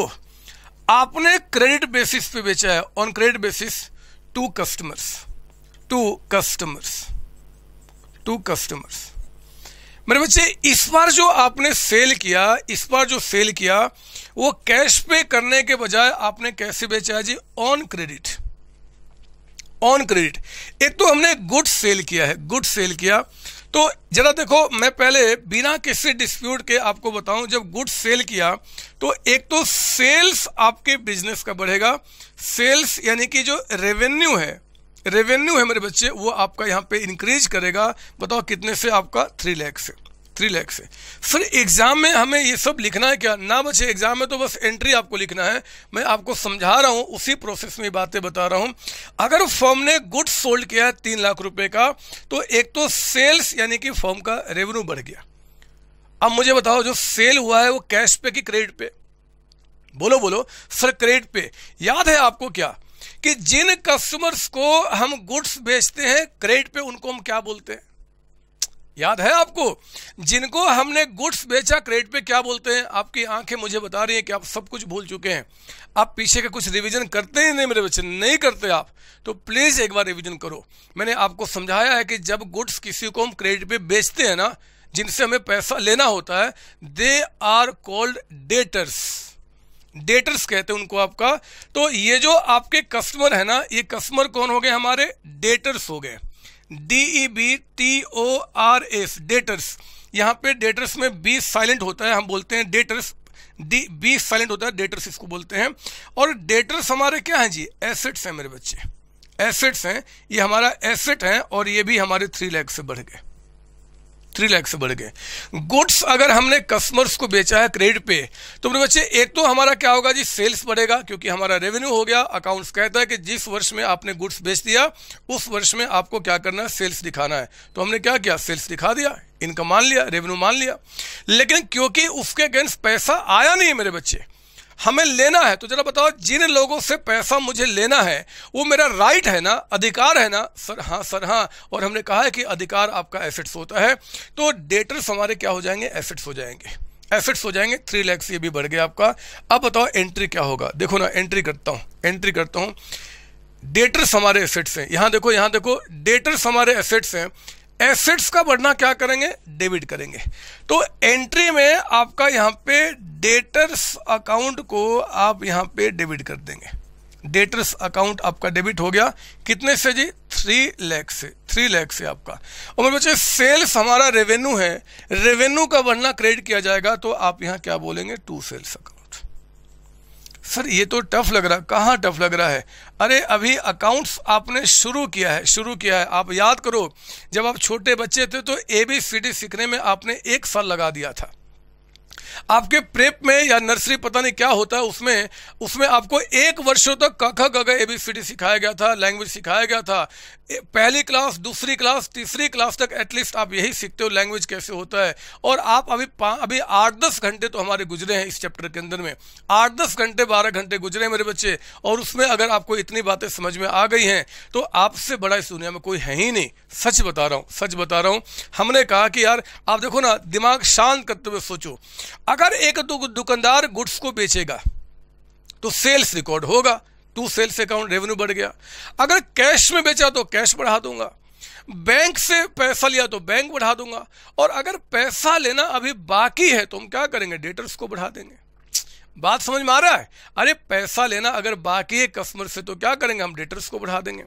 Speaker 1: आपने क्रेडिट बेसिस पे बेचा है on credit basis to customers to customers to customers मेरे बच्चे इस बार जो आपने सेल किया इस बार जो सेल किया वो कैश पे करने के बजाय आपने कैसे बेचा है जी ऑन क्रेडिट ऑन क्रेडिट एक तो हमने गुड सेल किया है गुड सेल किया तो जरा देखो मैं पहले बिना किसी डिस्प्यूट के आपको बताऊं जब गुड सेल किया तो एक तो सेल्स आपके बिजनेस का बढ़ेगा सेल्स यानी कि जो रेवेन्यू है रेवेन्यू है मेरे बच्चे वो आपका यहाँ पे इंक्रीज करेगा बताओ कितने से आपका थ्री लैख से थ्री लैख से सर एग्ज़ाम में हमें ये सब लिखना है क्या ना बचे एग्ज़ाम में तो बस एंट्री आपको लिखना है मैं आपको समझा रहा हूँ उसी प्रोसेस में बातें बता रहा हूँ अगर फॉर्म ने गुड्स सोल्ड किया है तीन लाख रुपए का तो एक तो सेल्स यानी कि फॉर्म का रेवेन्यू बढ़ गया अब मुझे बताओ जो सेल हुआ है वो कैश पे कि क्रेडिट पे बोलो बोलो सर क्रेडिट पे याद है आपको क्या कि जिन कस्टमर्स को हम गुड्स बेचते हैं क्रेडिट पे उनको हम क्या बोलते हैं याद है आपको जिनको हमने गुड्स बेचा क्रेडिट पे क्या बोलते हैं आपकी आंखें मुझे बता रही हैं कि आप सब कुछ भूल चुके हैं आप पीछे का कुछ रिवीजन करते ही नहीं मेरे बच्चे नहीं करते आप तो प्लीज़ एक बार रिवीजन करो मैंने आपको समझाया है कि जब गुड्स किसी को हम क्रेडिट पे बेचते हैं ना जिनसे हमें पैसा लेना होता है they are called debtors debtors कहते हैं उनको आपका तो ये जो आपके कस्टमर है ना ये कस्टमर कौन हो गए हमारे डेटर्स हो गए D E B T O R S debtors यहाँ पे डेटर्स में बी साइलेंट होता है हम बोलते हैं डेटर्स डी बी साइलेंट होता है डेटर्स इसको बोलते हैं और डेटर्स हमारे क्या हैं जी एसेट्स हैं मेरे बच्चे एसेट्स हैं ये हमारा एसेट है और ये भी हमारे थ्री लैख से बढ़ गए थ्री लाख से बढ़ गए गुड्स अगर हमने कस्टमर्स को बेचा है क्रेडिट पे तो मेरे बच्चे एक तो हमारा क्या होगा जी सेल्स बढ़ेगा क्योंकि हमारा रेवेन्यू हो गया अकाउंट्स कहता है कि जिस वर्ष में आपने गुड्स बेच दिया उस वर्ष में आपको क्या करना है सेल्स दिखाना है तो हमने क्या किया सेल्स दिखा दिया इनकम मान लिया रेवेन्यू मान लिया लेकिन क्योंकि उसके अगेंस्ट पैसा आया नहीं है मेरे बच्चे हमें लेना है तो जरा बताओ जिन लोगों से पैसा मुझे लेना है वो मेरा राइट है ना अधिकार है ना सर हाँ सर हाँ और हमने कहा है कि अधिकार आपका एसेट्स होता है तो डेटर्स हमारे क्या हो जाएंगे एसेट्स हो जाएंगे एसेट्स हो जाएंगे थ्री लैक्स ये भी बढ़ गया आपका अब बताओ एंट्री क्या होगा देखो ना एंट्री करता हूँ एंट्री करता हूँ डेटर्स हमारे एसेट्स हैं यहाँ देखो यहाँ देखो डेटर्स हमारे एसेट्स हैं एसेट्स का बढ़ना क्या करेंगे डेबिट करेंगे तो एंट्री में आपका यहाँ पे डेटर्स अकाउंट को आप यहाँ पे डेबिट कर देंगे डेटर्स अकाउंट आपका डेबिट हो गया कितने से जी थ्री लैख से थ्री लैख से आपका और मेरे बच्चे सेल्स हमारा रेवेन्यू है रेवेन्यू का बढ़ना क्रेडिट किया जाएगा तो आप यहाँ क्या बोलेंगे टू सेल्स अकाउंट सर ये तो टफ लग रहा कहाँ टफ लग रहा है अरे अभी अकाउंट्स आपने शुरू किया है शुरू किया है आप याद करो जब आप छोटे बच्चे थे तो ए बी सी डी सीखने में आपने एक साल लगा दिया था आपके प्रेप में या नर्सरी पता नहीं क्या होता है उसमें उसमें आपको एक वर्षों तक कख गगा एबीसीडी सिखाया गया था लैंग्वेज सिखाया गया था पहली क्लास दूसरी क्लास तीसरी क्लास तक एटलीस्ट आप यही सीखते हो लैंग्वेज कैसे होता है और आप अभी अभी आठ दस घंटे तो हमारे गुजरे हैं इस चैप्टर के अंदर में आठ दस घंटे बारह घंटे गुजरे हैं मेरे बच्चे और उसमें अगर आपको इतनी बातें समझ में आ गई हैं तो आपसे बड़ा इस दुनिया में कोई है ही नहीं सच बता रहा हूँ सच बता रहा हूँ हमने कहा कि यार आप देखो ना दिमाग शांत करते हुए सोचो अगर एक दुकानदार गुड्स को बेचेगा तो सेल्स रिकॉर्ड होगा टू सेल्स अकाउंट रेवेन्यू बढ़ गया अगर कैश में बेचा तो कैश बढ़ा दूंगा बैंक से पैसा लिया तो बैंक बढ़ा दूंगा और अगर पैसा लेना अभी बाकी है तो हम क्या करेंगे डेटर्स को बढ़ा देंगे बात समझ में आ रहा है अरे पैसा लेना अगर बाकी है कस्टमर से तो क्या करेंगे हम डेटर्स को बढ़ा देंगे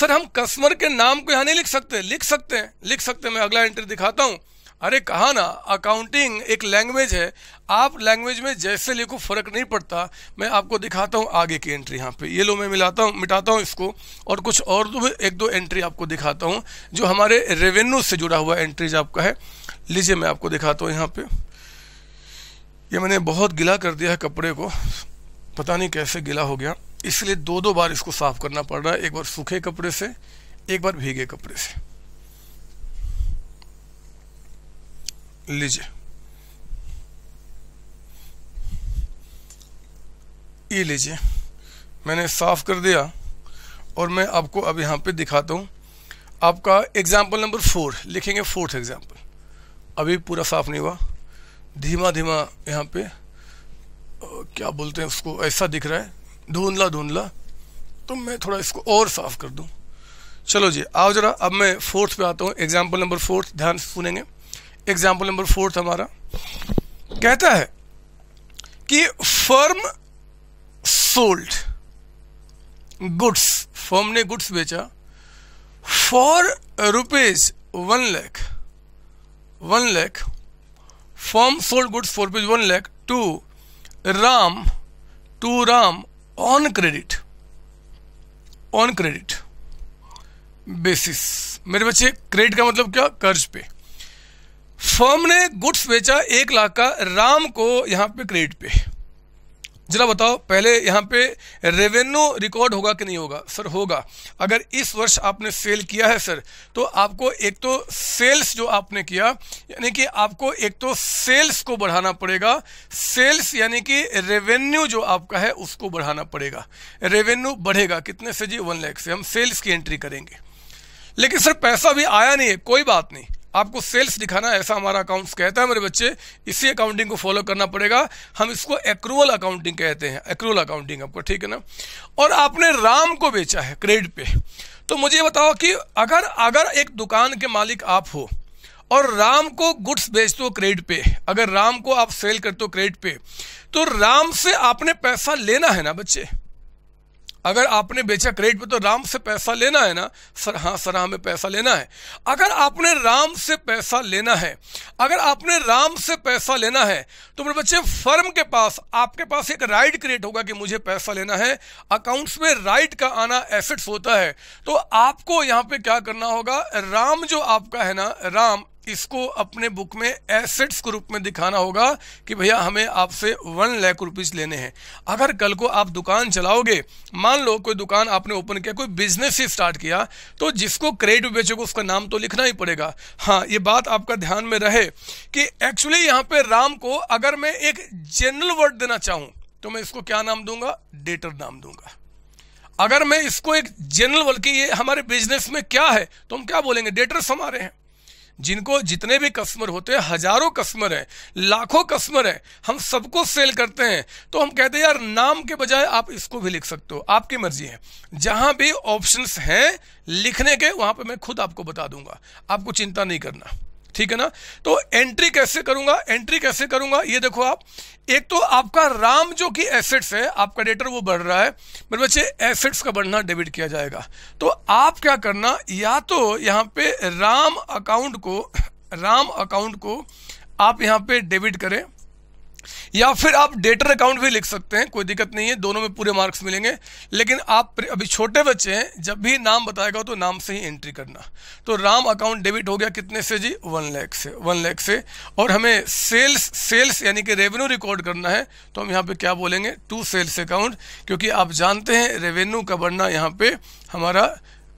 Speaker 1: सर हम कस्टमर के नाम को यहाँ नहीं लिख सकते लिख सकते हैं लिख सकते हैं मैं अगला एंट्री दिखाता हूँ अरे कहा ना अकाउंटिंग एक लैंग्वेज है आप लैंग्वेज में जैसे लिखो फर्क नहीं पड़ता मैं आपको दिखाता हूँ आगे की एंट्री यहाँ पे ये लो मैं मिलाता हूँ मिटाता हूँ इसको और कुछ और दो तो एक दो एंट्री आपको दिखाता हूँ जो हमारे रेवेन्यू से जुड़ा हुआ एंट्रीज आपका है लीजिए मैं आपको दिखाता हूँ यहाँ पे ये मैंने बहुत गिला कर दिया है कपड़े को पता नहीं कैसे गिला हो गया इसलिए दो दो बार इसको साफ़ करना पड़ रहा है एक बार सूखे कपड़े से एक बार भीगे कपड़े से लीजिए ये लीजिए मैंने साफ कर दिया और मैं आपको अब यहाँ पे दिखाता हूँ आपका एग्जाम्पल नंबर फोर लिखेंगे फोर्थ एग्जाम्पल अभी पूरा साफ नहीं हुआ धीमा धीमा यहाँ पे क्या बोलते हैं उसको ऐसा दिख रहा है धुंधला धुंधला तो मैं थोड़ा इसको और साफ कर दूँ चलो जी आओ जरा अब मैं फोर्थ पे आता हूँ एग्जाम्पल नंबर फोर्थ ध्यान से सुनेंगे एग्जाम्पल नंबर फोर्थ हमारा कहता है कि फर्म सोल्ड गुड्स फर्म ने गुड्स बेचा for rupees one lakh one lakh firm sold goods for rupees one lakh to Ram to Ram on credit on credit basis मेरे बच्चे क्रेडिट का मतलब क्या कर्ज पे फर्म ने गुड्स बेचा एक लाख का राम को यहाँ पे क्रेडिट पे जरा बताओ पहले यहाँ पे रेवेन्यू रिकॉर्ड होगा कि नहीं होगा सर होगा अगर इस वर्ष आपने सेल किया है सर तो आपको एक तो सेल्स जो आपने किया यानी कि आपको एक तो सेल्स को बढ़ाना पड़ेगा सेल्स यानी कि रेवेन्यू जो आपका है उसको बढ़ाना पड़ेगा रेवेन्यू बढ़ेगा कितने से जी वन लैख से हम सेल्स की एंट्री करेंगे लेकिन सर पैसा भी आया नहीं है कोई बात नहीं आपको सेल्स दिखाना ऐसा हमारा अकाउंट्स कहता है मेरे बच्चे इसी अकाउंटिंग को फॉलो करना पड़ेगा हम इसको एक्रूवल अकाउंटिंग कहते हैं एक्रूवल अकाउंटिंग आपको ठीक है ना और आपने राम को बेचा है क्रेडिट पे तो मुझे बताओ कि अगर अगर एक दुकान के मालिक आप हो और राम को गुड्स बेचते हो क्रेडिट पे अगर राम को आप सेल करते हो क्रेडिट पे तो राम से आपने पैसा लेना है ना बच्चे अगर आपने बेचा क्रेडिट पे तो राम से पैसा लेना है ना सर हाँ सर हाँ, हमें पैसा लेना है अगर आपने राम से पैसा लेना है अगर आपने राम से पैसा लेना है तो मेरे बच्चे फर्म के पास आपके पास एक राइट क्रिएट होगा कि मुझे पैसा लेना है अकाउंट्स में राइट का आना एसेट्स होता है तो आपको यहाँ पे क्या करना होगा राम जो आपका है ना राम इसको अपने बुक में एसेट्स के रूप में दिखाना होगा कि भैया हमें आपसे वन लाख रुपीज़ लेने हैं अगर कल को आप दुकान चलाओगे मान लो कोई दुकान आपने ओपन किया कोई बिजनेस ही स्टार्ट किया तो जिसको क्रेडिट बेचोगे उसका नाम तो लिखना ही पड़ेगा हाँ ये बात आपका ध्यान में रहे कि एक्चुअली यहाँ पे राम को अगर मैं एक जनरल वर्ड देना चाहूँ तो मैं इसको क्या नाम दूंगा डेटर नाम दूंगा अगर मैं इसको एक जनरल बल्कि ये हमारे बिजनेस में क्या है तो हम क्या बोलेंगे डेटर्स हमारे हैं जिनको जितने भी कस्टमर होते हैं हजारों कस्टमर हैं लाखों कस्टमर हैं हम सबको सेल करते हैं तो हम कहते हैं यार नाम के बजाय आप इसको भी लिख सकते हो आपकी मर्जी है जहां भी ऑप्शंस हैं लिखने के वहां पर मैं खुद आपको बता दूंगा आपको चिंता नहीं करना ठीक है ना तो एंट्री कैसे करूंगा एंट्री कैसे करूंगा ये देखो आप एक तो आपका राम जो कि एसेट्स है आपका डेटर वो बढ़ रहा है मेरे बच्चे एसेट्स का बढ़ना डेबिट किया जाएगा तो आप क्या करना या तो यहाँ पे राम अकाउंट को राम अकाउंट को आप यहाँ पे डेबिट करें या फिर आप डेटर अकाउंट भी लिख सकते हैं कोई दिक्कत नहीं है दोनों में पूरे मार्क्स मिलेंगे लेकिन आप अभी छोटे बच्चे हैं जब भी नाम बताएगा तो नाम से ही एंट्री करना तो राम अकाउंट डेबिट हो गया कितने से जी वन लैख से वन लैख से और हमें सेल्स सेल्स यानी कि रेवेन्यू रिकॉर्ड करना है तो हम यहाँ पर क्या बोलेंगे टू सेल्स अकाउंट क्योंकि आप जानते हैं रेवेन्यू का बढ़ना यहाँ पर हमारा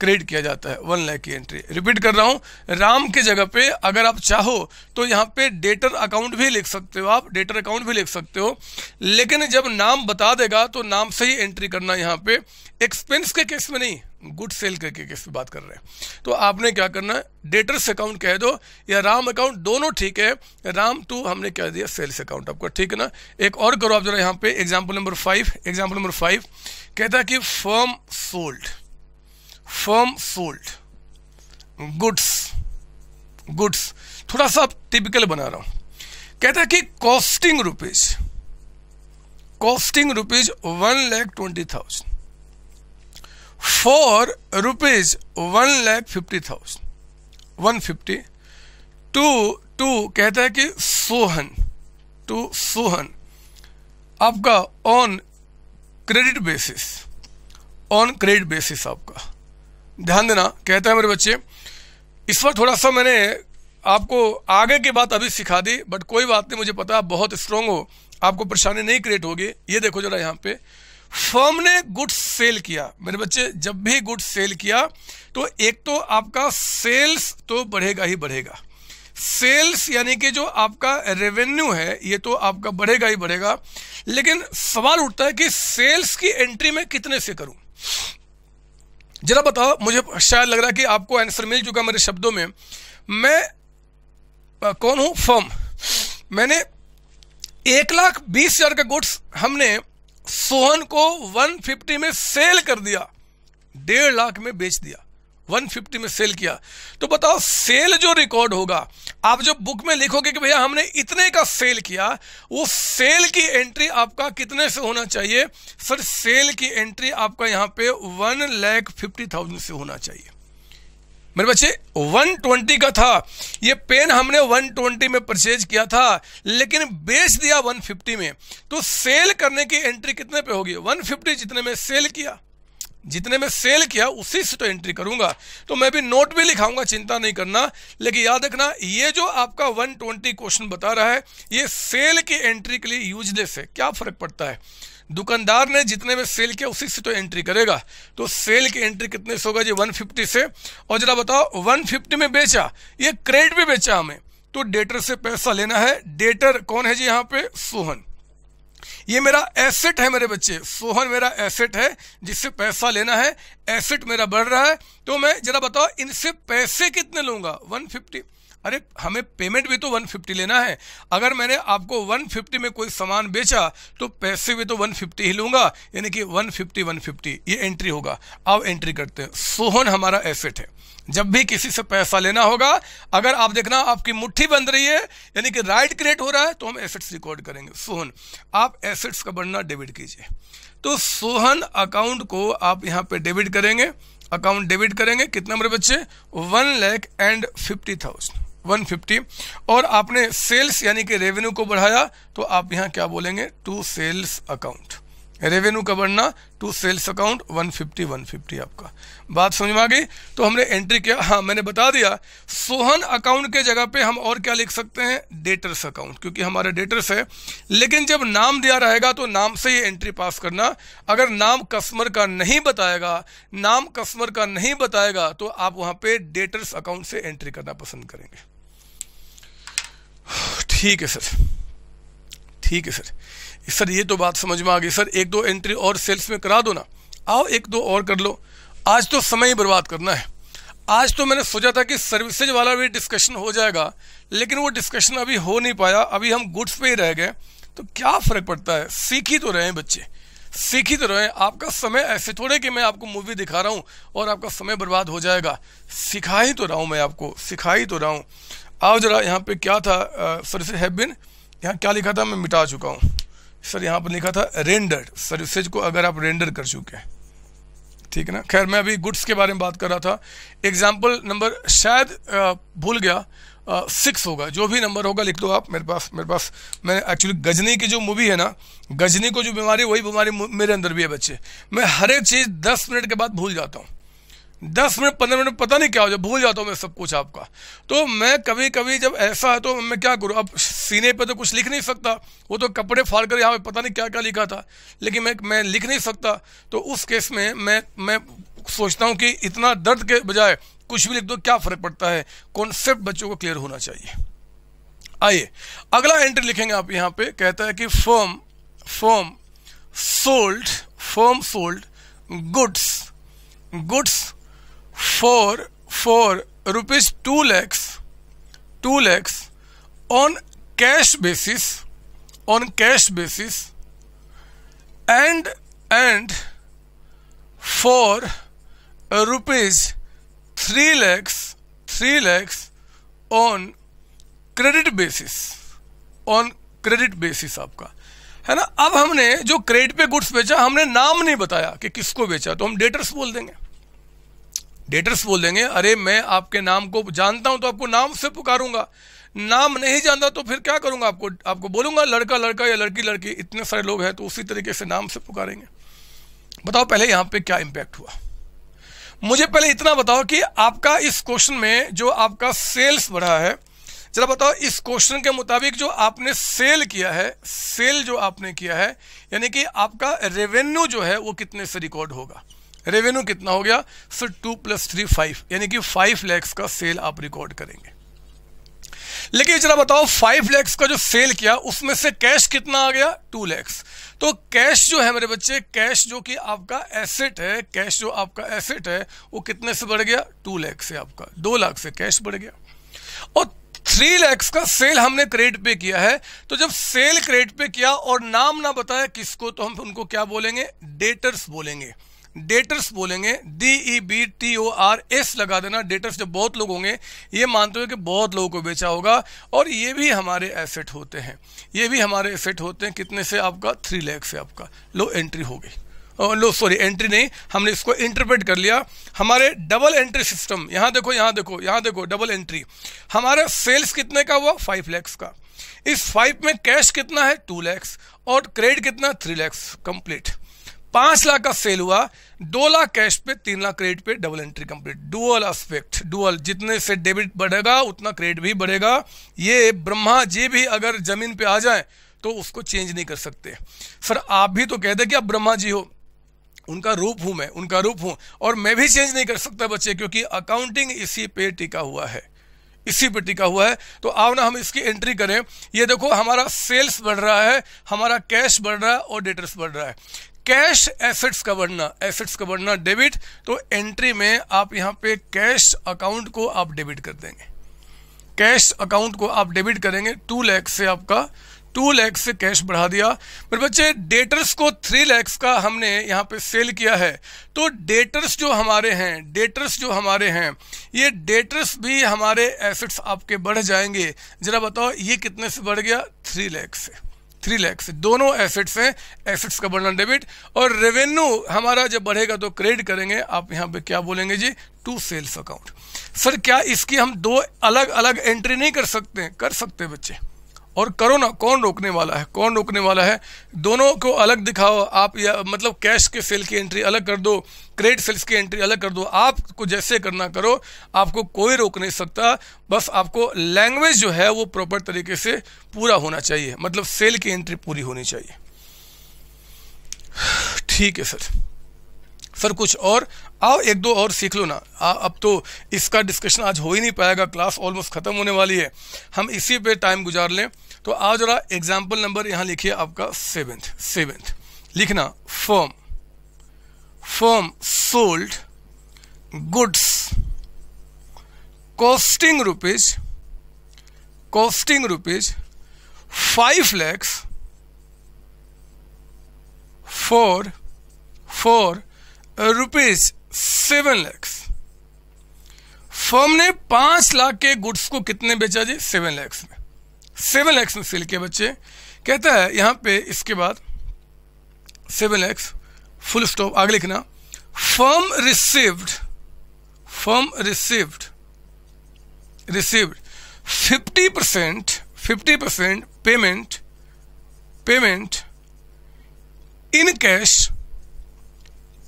Speaker 1: क्रेडिट किया जाता है वन लैख की एंट्री रिपीट कर रहा हूँ राम के जगह पे अगर आप चाहो तो यहाँ पे डेटर अकाउंट भी लिख सकते हो आप डेटर अकाउंट भी लिख सकते हो लेकिन जब नाम बता देगा तो नाम से ही एंट्री करना यहाँ पे एक्सपेंस के केस में नहीं गुड सेल करके केस में बात कर रहे हैं तो आपने क्या करना है डेटर्स अकाउंट कह दो या राम अकाउंट दोनों ठीक है राम टू हमने कह दिया सेल्स अकाउंट आपका ठीक है ना एक और करो आप जरा यहाँ पे example number five example number five कहता है कि firm sold firm sold goods goods थोड़ा सा टिपिकल बना रहा हूं कहता है कि costing rupees costing rupees one lakh twenty thousand rupees one lakh fifty thousand one fifty to to कहता है कि सोहन टू सोहन आपका on credit basis on credit basis आपका ध्यान देना कहता है मेरे बच्चे इस पर थोड़ा सा मैंने आपको आगे की बात अभी सिखा दी बट कोई बात नहीं मुझे पता आप बहुत स्ट्रांग हो आपको परेशानी नहीं क्रिएट होगी ये देखो जरा यहाँ पे फर्म ने गुड्स सेल किया मेरे बच्चे जब भी गुड्स सेल किया तो एक तो आपका सेल्स तो बढ़ेगा ही बढ़ेगा सेल्स यानी कि जो आपका रेवेन्यू है ये तो आपका बढ़ेगा ही बढ़ेगा लेकिन सवाल उठता है कि सेल्स की एंट्री मैं कितने से करूं जरा बताओ मुझे शायद लग रहा है कि आपको आंसर मिल चुका मेरे शब्दों में मैं आ, कौन हूँ फर्म मैंने एक लाख बीस हजार का गुड्स हमने सोहन को 150 में सेल कर दिया डेढ़ लाख में बेच दिया 150 में सेल किया तो बताओ सेल जो रिकॉर्ड होगा आप जो बुक में लिखोगे कि भैया हमने इतने का सेल किया वो सेल की एंट्री आपका कितने से होना चाहिए सर सेल की एंट्री आपका यहाँ पे वन लैख फिफ्टी थाउजेंड से होना चाहिए मेरे बच्चे 120 का था ये पेन हमने 120 में परचेज किया था लेकिन बेच दिया 150 में तो सेल करने की एंट्री कितने पे होगी 150 जितने में सेल किया जितने में सेल किया उसी से तो एंट्री करूंगा तो मैं भी नोट भी लिखाऊंगा चिंता नहीं करना लेकिन याद रखना ये जो आपका 120 क्वेश्चन बता रहा है ये सेल की एंट्री के लिए यूजलेस है क्या फर्क पड़ता है दुकानदार ने जितने में सेल किया उसी से तो एंट्री करेगा तो सेल की एंट्री कितने से होगा जी वन से और जरा बताओ वन में बेचा ये क्रेडिट भी बेचा हमें तो डेटर से पैसा लेना है डेटर कौन है जी यहाँ पे सोहन ये मेरा एसेट है मेरे बच्चे सोहन मेरा एसेट है जिससे पैसा लेना है एसेट मेरा बढ़ रहा है तो मैं जरा बताओ इनसे पैसे कितने लूंगा 150 अरे हमें पेमेंट भी तो 150 लेना है अगर मैंने आपको 150 में कोई सामान बेचा तो पैसे भी तो 150 ही लूंगा यानी कि 150 150 ये एंट्री होगा अब एंट्री करते हैं सोहन हमारा एसेट है जब भी किसी से पैसा लेना होगा अगर आप देखना आपकी मुट्ठी बंद रही है यानी कि राइट क्रिएट हो रहा है तो हम एसेट्स रिकॉर्ड करेंगे सोहन आप एसेट्स का बढ़ना डेबिट कीजिए तो सोहन अकाउंट को आप यहाँ पे डेबिट करेंगे अकाउंट डेबिट करेंगे कितने बच्चे one lakh and fifty thousand 150 और आपने सेल्स यानी कि रेवेन्यू को बढ़ाया तो आप यहाँ क्या बोलेंगे टू सेल्स अकाउंट रेवेन्यू का बढ़ना टू सेल्स अकाउंट 150 150 आपका बात समझ में आ गई तो हमने एंट्री किया हाँ मैंने बता दिया सोहन अकाउंट के जगह पे हम और क्या लिख सकते हैं डेटर्स अकाउंट क्योंकि हमारे डेटर्स है लेकिन जब नाम दिया रहेगा तो नाम से ही एंट्री पास करना अगर नाम कस्टमर का नहीं बताएगा नाम कस्टमर का नहीं बताएगा तो आप वहाँ पर डेटर्स अकाउंट से एंट्री करना पसंद करेंगे ठीक है सर ठीक है सर सर ये तो बात समझ में आ गई सर एक दो एंट्री और सेल्स में करा दो ना आओ एक दो और कर लो आज तो समय ही बर्बाद करना है आज तो मैंने सोचा था कि सर्विसेज वाला भी डिस्कशन हो जाएगा लेकिन वो डिस्कशन अभी हो नहीं पाया अभी हम गुड्स पे ही रह गए तो क्या फ़र्क पड़ता है सीख ही तो रहे हैं बच्चे सीख ही तो रहे हैं आपका समय ऐसे थोड़े कि मैं आपको मूवी दिखा रहा हूँ और आपका समय बर्बाद हो जाएगा सिखा ही तो रहा हूँ मैं आपको सिखा ही तो रहा हूँ आओ जरा यहाँ पे क्या था सर्विसेज हैव बिन यहाँ क्या लिखा था मैं मिटा चुका हूँ सर यहाँ पर लिखा था रेंडर सर्विसेज को अगर आप रेंडर कर चुके हैं ठीक है ना खैर मैं अभी गुड्स के बारे में बात कर रहा था एग्जाम्पल नंबर शायद भूल गया सिक्स होगा जो भी नंबर होगा लिख दो आप मेरे पास मेरे पास मैं एक्चुअली गजनी की जो मूवी है ना गजनी को जो बीमारी वही बीमारी मेरे अंदर भी है बच्चे मैं हर एक चीज़ दस मिनट के बाद भूल जाता हूँ दस मिनट पंद्रह मिनट पता नहीं क्या हो जाए भूल जाता हूँ मैं सब कुछ आपका तो मैं कभी कभी जब ऐसा है तो मैं क्या करूँ अब सीने पे तो कुछ लिख नहीं सकता वो तो कपड़े फाड़ कर यहाँ पे पता नहीं क्या क्या लिखा था लेकिन मैं मैं लिख नहीं सकता तो उस केस में मैं मैं सोचता हूँ कि इतना दर्द के बजाय कुछ भी लिख दो क्या फ़र्क पड़ता है कॉन्सेप्ट बच्चों को क्लियर होना चाहिए आइए अगला एंट्री लिखेंगे आप यहाँ पे कहता है कि form form sold form sold goods goods for for rupees 2 lakhs 2 lakhs on cash basis on cash basis and and for rupees 3 lakhs 3 lakhs on credit basis on credit basis आपका है ना अब हमने जो क्रेडिट पे goods बेचा हमने नाम नहीं बताया कि किसको बेचा तो हम डेटर्स बोल देंगे डेटर्स बोल देंगे अरे मैं आपके नाम को जानता हूं तो आपको नाम से पुकारूंगा नाम नहीं जानता तो फिर क्या करूंगा आपको आपको बोलूंगा लड़का लड़का या लड़की लड़की इतने सारे लोग हैं तो उसी तरीके से नाम से पुकारेंगे बताओ पहले यहां पे क्या इंपैक्ट हुआ मुझे पहले इतना बताओ कि आपका इस क्वेश्चन में जो आपका सेल्स बढ़ा है जरा बताओ इस क्वेश्चन के मुताबिक जो आपने सेल किया है सेल जो आपने किया है यानी कि आपका रेवेन्यू जो है वो कितने से रिकॉर्ड होगा रेवेन्यू कितना हो गया sir two plus three five यानी कि फाइव लैक्स का सेल आप रिकॉर्ड करेंगे लेकिन जरा बताओ फाइव लैक्स का जो सेल किया उसमें से कैश कितना आ गया टू लैक्स तो कैश जो है मेरे बच्चे कैश जो कि आपका एसेट है कैश जो आपका एसेट है वो कितने से बढ़ गया टू लैक्स से आपका दो लाख से कैश बढ़ गया और थ्री लैक्स का सेल हमने क्रेडिट पे किया है तो जब सेल क्रेडिट पे किया और नाम ना बताया किसको तो हम उनको क्या बोलेंगे डेटर्स बोलेंगे डेटर्स बोलेंगे D E B T O R S लगा देना डेटर्स जब बहुत लोग होंगे ये मानते हुए कि बहुत लोगों को बेचा होगा और ये भी हमारे एसेट होते हैं ये भी हमारे एसेट होते हैं कितने से आपका थ्री लैख से आपका लो एंट्री हो गई लो सॉरी एंट्री नहीं हमने इसको इंटरप्रेट कर लिया हमारे डबल एंट्री सिस्टम यहाँ देखो यहाँ देखो यहाँ देखो डबल एंट्री हमारा सेल्स कितने का हुआ फाइव लैक्स का इस फाइव में कैश कितना है टू लैक्स और क्रेडिट कितना थ्री लैक्स कंप्लीट पांच लाख का फेल हुआ दो लाख कैश पे तीन लाख क्रेडिट पे double entry complete dual affect dual जितने से डेबिट बढ़ेगा उतना क्रेडिट भी बढ़ेगा ये ब्रह्मा जी भी अगर जमीन पे आ जाए तो उसको चेंज नहीं कर सकते सर आप भी तो कहते कि आप ब्रह्मा जी हो उनका रूप हूं मैं उनका रूप हूं और मैं भी चेंज नहीं कर सकता बच्चे क्योंकि अकाउंटिंग इसी पे टिका हुआ है इसी पे टिका हुआ है तो आओ ना हम इसकी एंट्री करें ये देखो हमारा सेल्स बढ़ रहा है हमारा कैश बढ़ रहा है और डेटर्स बढ़ रहा है कैश एसेट्स का बढ़ना एसेट्स का बढ़ना डेबिट तो एंट्री में आप यहाँ पे कैश अकाउंट को आप डेबिट कर देंगे कैश अकाउंट को आप डेबिट करेंगे टू लैख से आपका टू लैख से कैश बढ़ा दिया पर बच्चे डेटर्स को थ्री लैक्स का हमने यहाँ पे सेल किया है तो डेटर्स जो हमारे हैं डेटर्स जो हमारे हैं ये डेटर्स भी हमारे एसेट्स आपके बढ़ जाएंगे जरा बताओ ये कितने से बढ़ गया थ्री लैख से थ्री लैक्स दोनों एसेट्स हैं एसेट्स का बढ़ना डेबिट और रेवेन्यू हमारा जब बढ़ेगा तो क्रेडिट करेंगे आप यहाँ पे क्या बोलेंगे जी टू सेल्स अकाउंट सर क्या इसकी हम दो अलग अलग एंट्री नहीं कर सकते कर सकते बच्चे और करो ना कौन रोकने वाला है कौन रोकने वाला है दोनों को अलग दिखाओ आप या मतलब कैश के सेल की एंट्री अलग कर दो क्रेडिट सेल्स की एंट्री अलग कर दो आपको जैसे करना करो आपको कोई रोक नहीं सकता बस आपको लैंग्वेज जो है वो प्रॉपर तरीके से पूरा होना चाहिए मतलब सेल की एंट्री पूरी होनी चाहिए ठीक है सर सर कुछ और आओ एक दो और सीख लो ना आ, अब तो इसका डिस्कशन आज हो ही नहीं पाएगा क्लास ऑलमोस्ट ख़त्म होने वाली है हम इसी पे टाइम गुजार लें तो आज जरा एग्जाम्पल नंबर यहां लिखिए आपका सेवेंथ सेवेंथ लिखना firm firm sold goods costing rupees costing rupees five lakhs four four rupees seven lakhs firm ने पांच लाख के गुड्स को कितने बेचा जी सेवन लैक्स में सेवन लैक्स में सेल किया बच्चे कहता है यहां पे इसके बाद सेवन लैक्स फुल स्टॉप आगे लिखना firm received firm received received fifty percent fifty percent payment payment in cash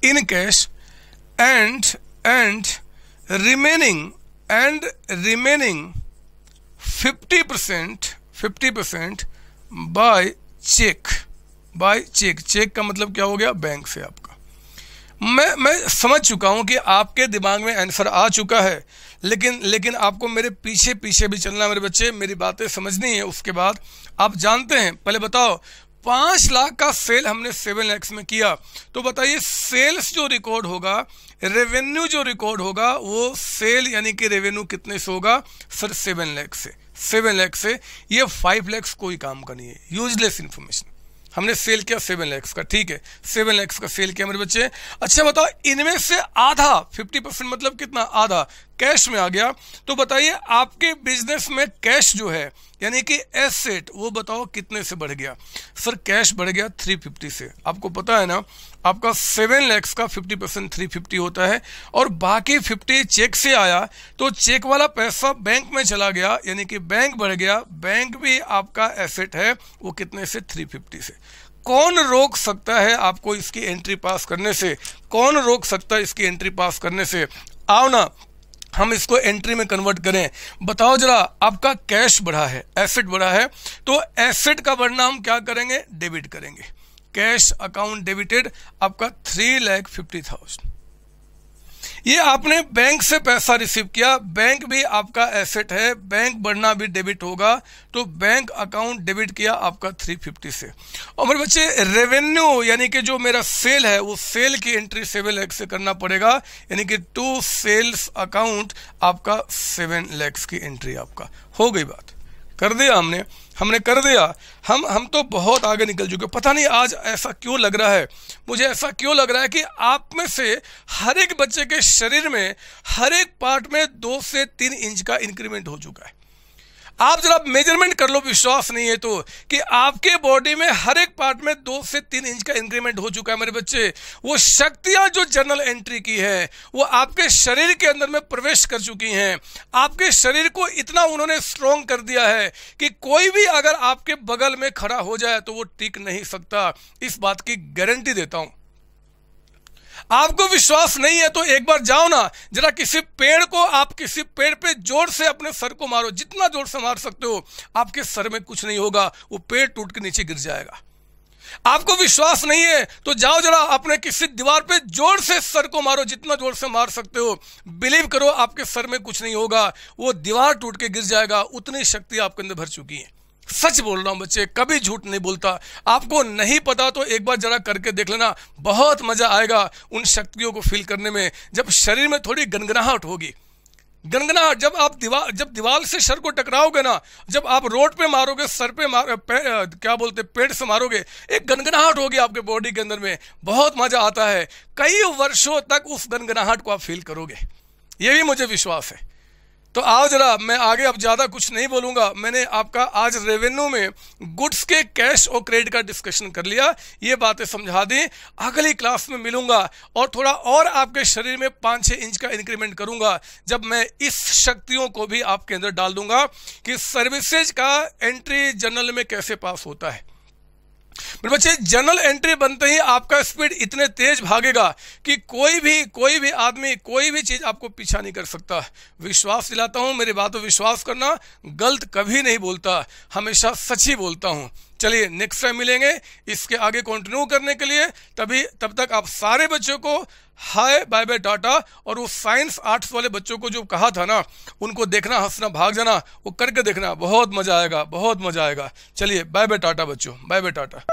Speaker 1: and and remaining and remaining fifty percent fifty percent by cheque by cheque cheque का मतलब क्या हो गया बैंक से आपका मैं मैं समझ चुका हूं कि आपके दिमाग में आंसर आ चुका है लेकिन लेकिन आपको मेरे पीछे पीछे भी चलना मेरे बच्चे मेरी बातें समझनी है उसके बाद आप जानते हैं पहले बताओ पांच लाख का सेल हमने सेवन लैक्स में किया तो बताइए सेल्स जो रिकॉर्ड होगा रेवेन्यू जो रिकॉर्ड होगा वो सेल यानी कि रेवेन्यू कितने से होगा सर सेवन लैक्स से सेवन लैक्स से ये फाइव लैक्स कोई काम का नहीं है यूजलेस इन्फॉर्मेशन हमने सेल किया सेवन लैक्स का ठीक है सेवन लैक्स का सेल किया मेरे बच्चे अच्छा बताओ इनमें से आधा फिफ्टी परसेंट मतलब कितना आधा कैश में आ गया तो बताइए आपके बिजनेस में कैश जो है यानी कि एसेट वो बताओ कितने से बढ़ गया सर कैश बढ़ गया थ्री फिफ्टी से आपको पता है ना आपका सेवन लैक्स का फिफ्टी परसेंट थ्री फिफ्टी होता है और बाकी फिफ्टी चेक से आया तो चेक वाला पैसा बैंक में चला गया यानी कि बैंक बढ़ गया बैंक भी आपका एसेट है वो कितने से थ्री फिफ्टी से कौन रोक सकता है आपको इसकी एंट्री पास करने से कौन रोक सकता है इसकी एंट्री पास करने से आओ ना हम इसको एंट्री में कन्वर्ट करें बताओ जरा आपका कैश बढ़ा है एसेट बढ़ा है तो एसेट का बढ़ना हम क्या करेंगे डेबिट करेंगे कैश अकाउंट डेबिटेड आपका थ्री लैख फिफ्टी थाउजेंड ये आपने बैंक से पैसा रिसीव किया बैंक भी आपका एसेट है बैंक बढ़ना भी डेबिट होगा तो बैंक अकाउंट डेबिट किया आपका 350 से और मेरे बच्चे रेवेन्यू यानी कि जो मेरा सेल है वो सेल की एंट्री सेवन लैक्स से करना पड़ेगा यानी कि टू सेल्स अकाउंट आपका सेवन लैक्स की एंट्री आपका हो गई बात कर दिया हमने हमने कर दिया हम हम तो बहुत आगे निकल चुके पता नहीं आज ऐसा क्यों लग रहा है मुझे ऐसा क्यों लग रहा है कि आप में से हर एक बच्चे के शरीर में हर एक पार्ट में दो से तीन इंच का इंक्रीमेंट हो चुका है आप जरा मेजरमेंट कर लो विश्वास नहीं है तो कि आपके बॉडी में हर एक पार्ट में दो से तीन इंच का इंक्रीमेंट हो चुका है मेरे बच्चे वो शक्तियां जो जनरल एंट्री की है वो आपके शरीर के अंदर में प्रवेश कर चुकी हैं आपके शरीर को इतना उन्होंने स्ट्रोंग कर दिया है कि कोई भी अगर आपके बगल में खड़ा हो जाए तो वो टिक नहीं सकता इस बात की गारंटी देता हूं आपको विश्वास नहीं है तो एक बार जाओ ना जरा किसी पेड़ को आप किसी पेड़ पे जोर से अपने सर को मारो जितना जोर से मार सकते हो आपके सर में कुछ नहीं होगा वो पेड़ टूट के नीचे गिर जाएगा आपको विश्वास नहीं है तो जाओ जरा अपने किसी दीवार पे जोर से सर को मारो जितना जोर से मार सकते हो बिलीव करो आपके सर में कुछ नहीं होगा वो दीवार टूट के गिर जाएगा उतनी शक्ति आपके अंदर भर चुकी है सच बोल रहा हूँ बच्चे कभी झूठ नहीं बोलता आपको नहीं पता तो एक बार जरा करके देख लेना बहुत मजा आएगा उन शक्तियों को फील करने में जब शरीर में थोड़ी गनगनाहट होगी गनगनाहट जब आप दीवार जब दीवार से सर को टकराओगे ना जब आप रोड पे मारोगे सर पे मार पे, क्या बोलते पेड़ से मारोगे एक गनगनाहट होगी आपके बॉडी के अंदर में बहुत मजा आता है कई वर्षों तक उस गनगनाहट को आप फील करोगे ये भी मुझे विश्वास है तो आओ जरा मैं आगे अब ज़्यादा कुछ नहीं बोलूँगा मैंने आपका आज रेवेन्यू में गुड्स के कैश और क्रेडिट का डिस्कशन कर लिया ये बातें समझा दी अगली क्लास में मिलूंगा और थोड़ा और आपके शरीर में पाँच छः इंच का इंक्रीमेंट करूँगा जब मैं इस शक्तियों को भी आपके अंदर डाल दूंगा कि सर्विसेज का एंट्री जनरल में कैसे पास होता है मेरे बच्चे जनरल एंट्री बनते ही आपका स्पीड इतने तेज भागेगा कि कोई भी कोई भी आदमी कोई भी चीज़ आपको पीछा नहीं कर सकता विश्वास दिलाता हूं मेरी बातों विश्वास करना गलत कभी नहीं बोलता हमेशा सच ही बोलता हूं चलिए नेक्स्ट टाइम मिलेंगे इसके आगे कंटिन्यू करने के लिए तभी तब तक आप सारे बच्चों को हाय बाय बाय टाटा और वो साइंस आर्ट्स वाले बच्चों को जो कहा था ना उनको देखना हंसना भाग जाना वो करके देखना बहुत मजा आएगा बहुत मजा आएगा चलिए बाय बाय टाटा बच्चों बाय बाय टाटा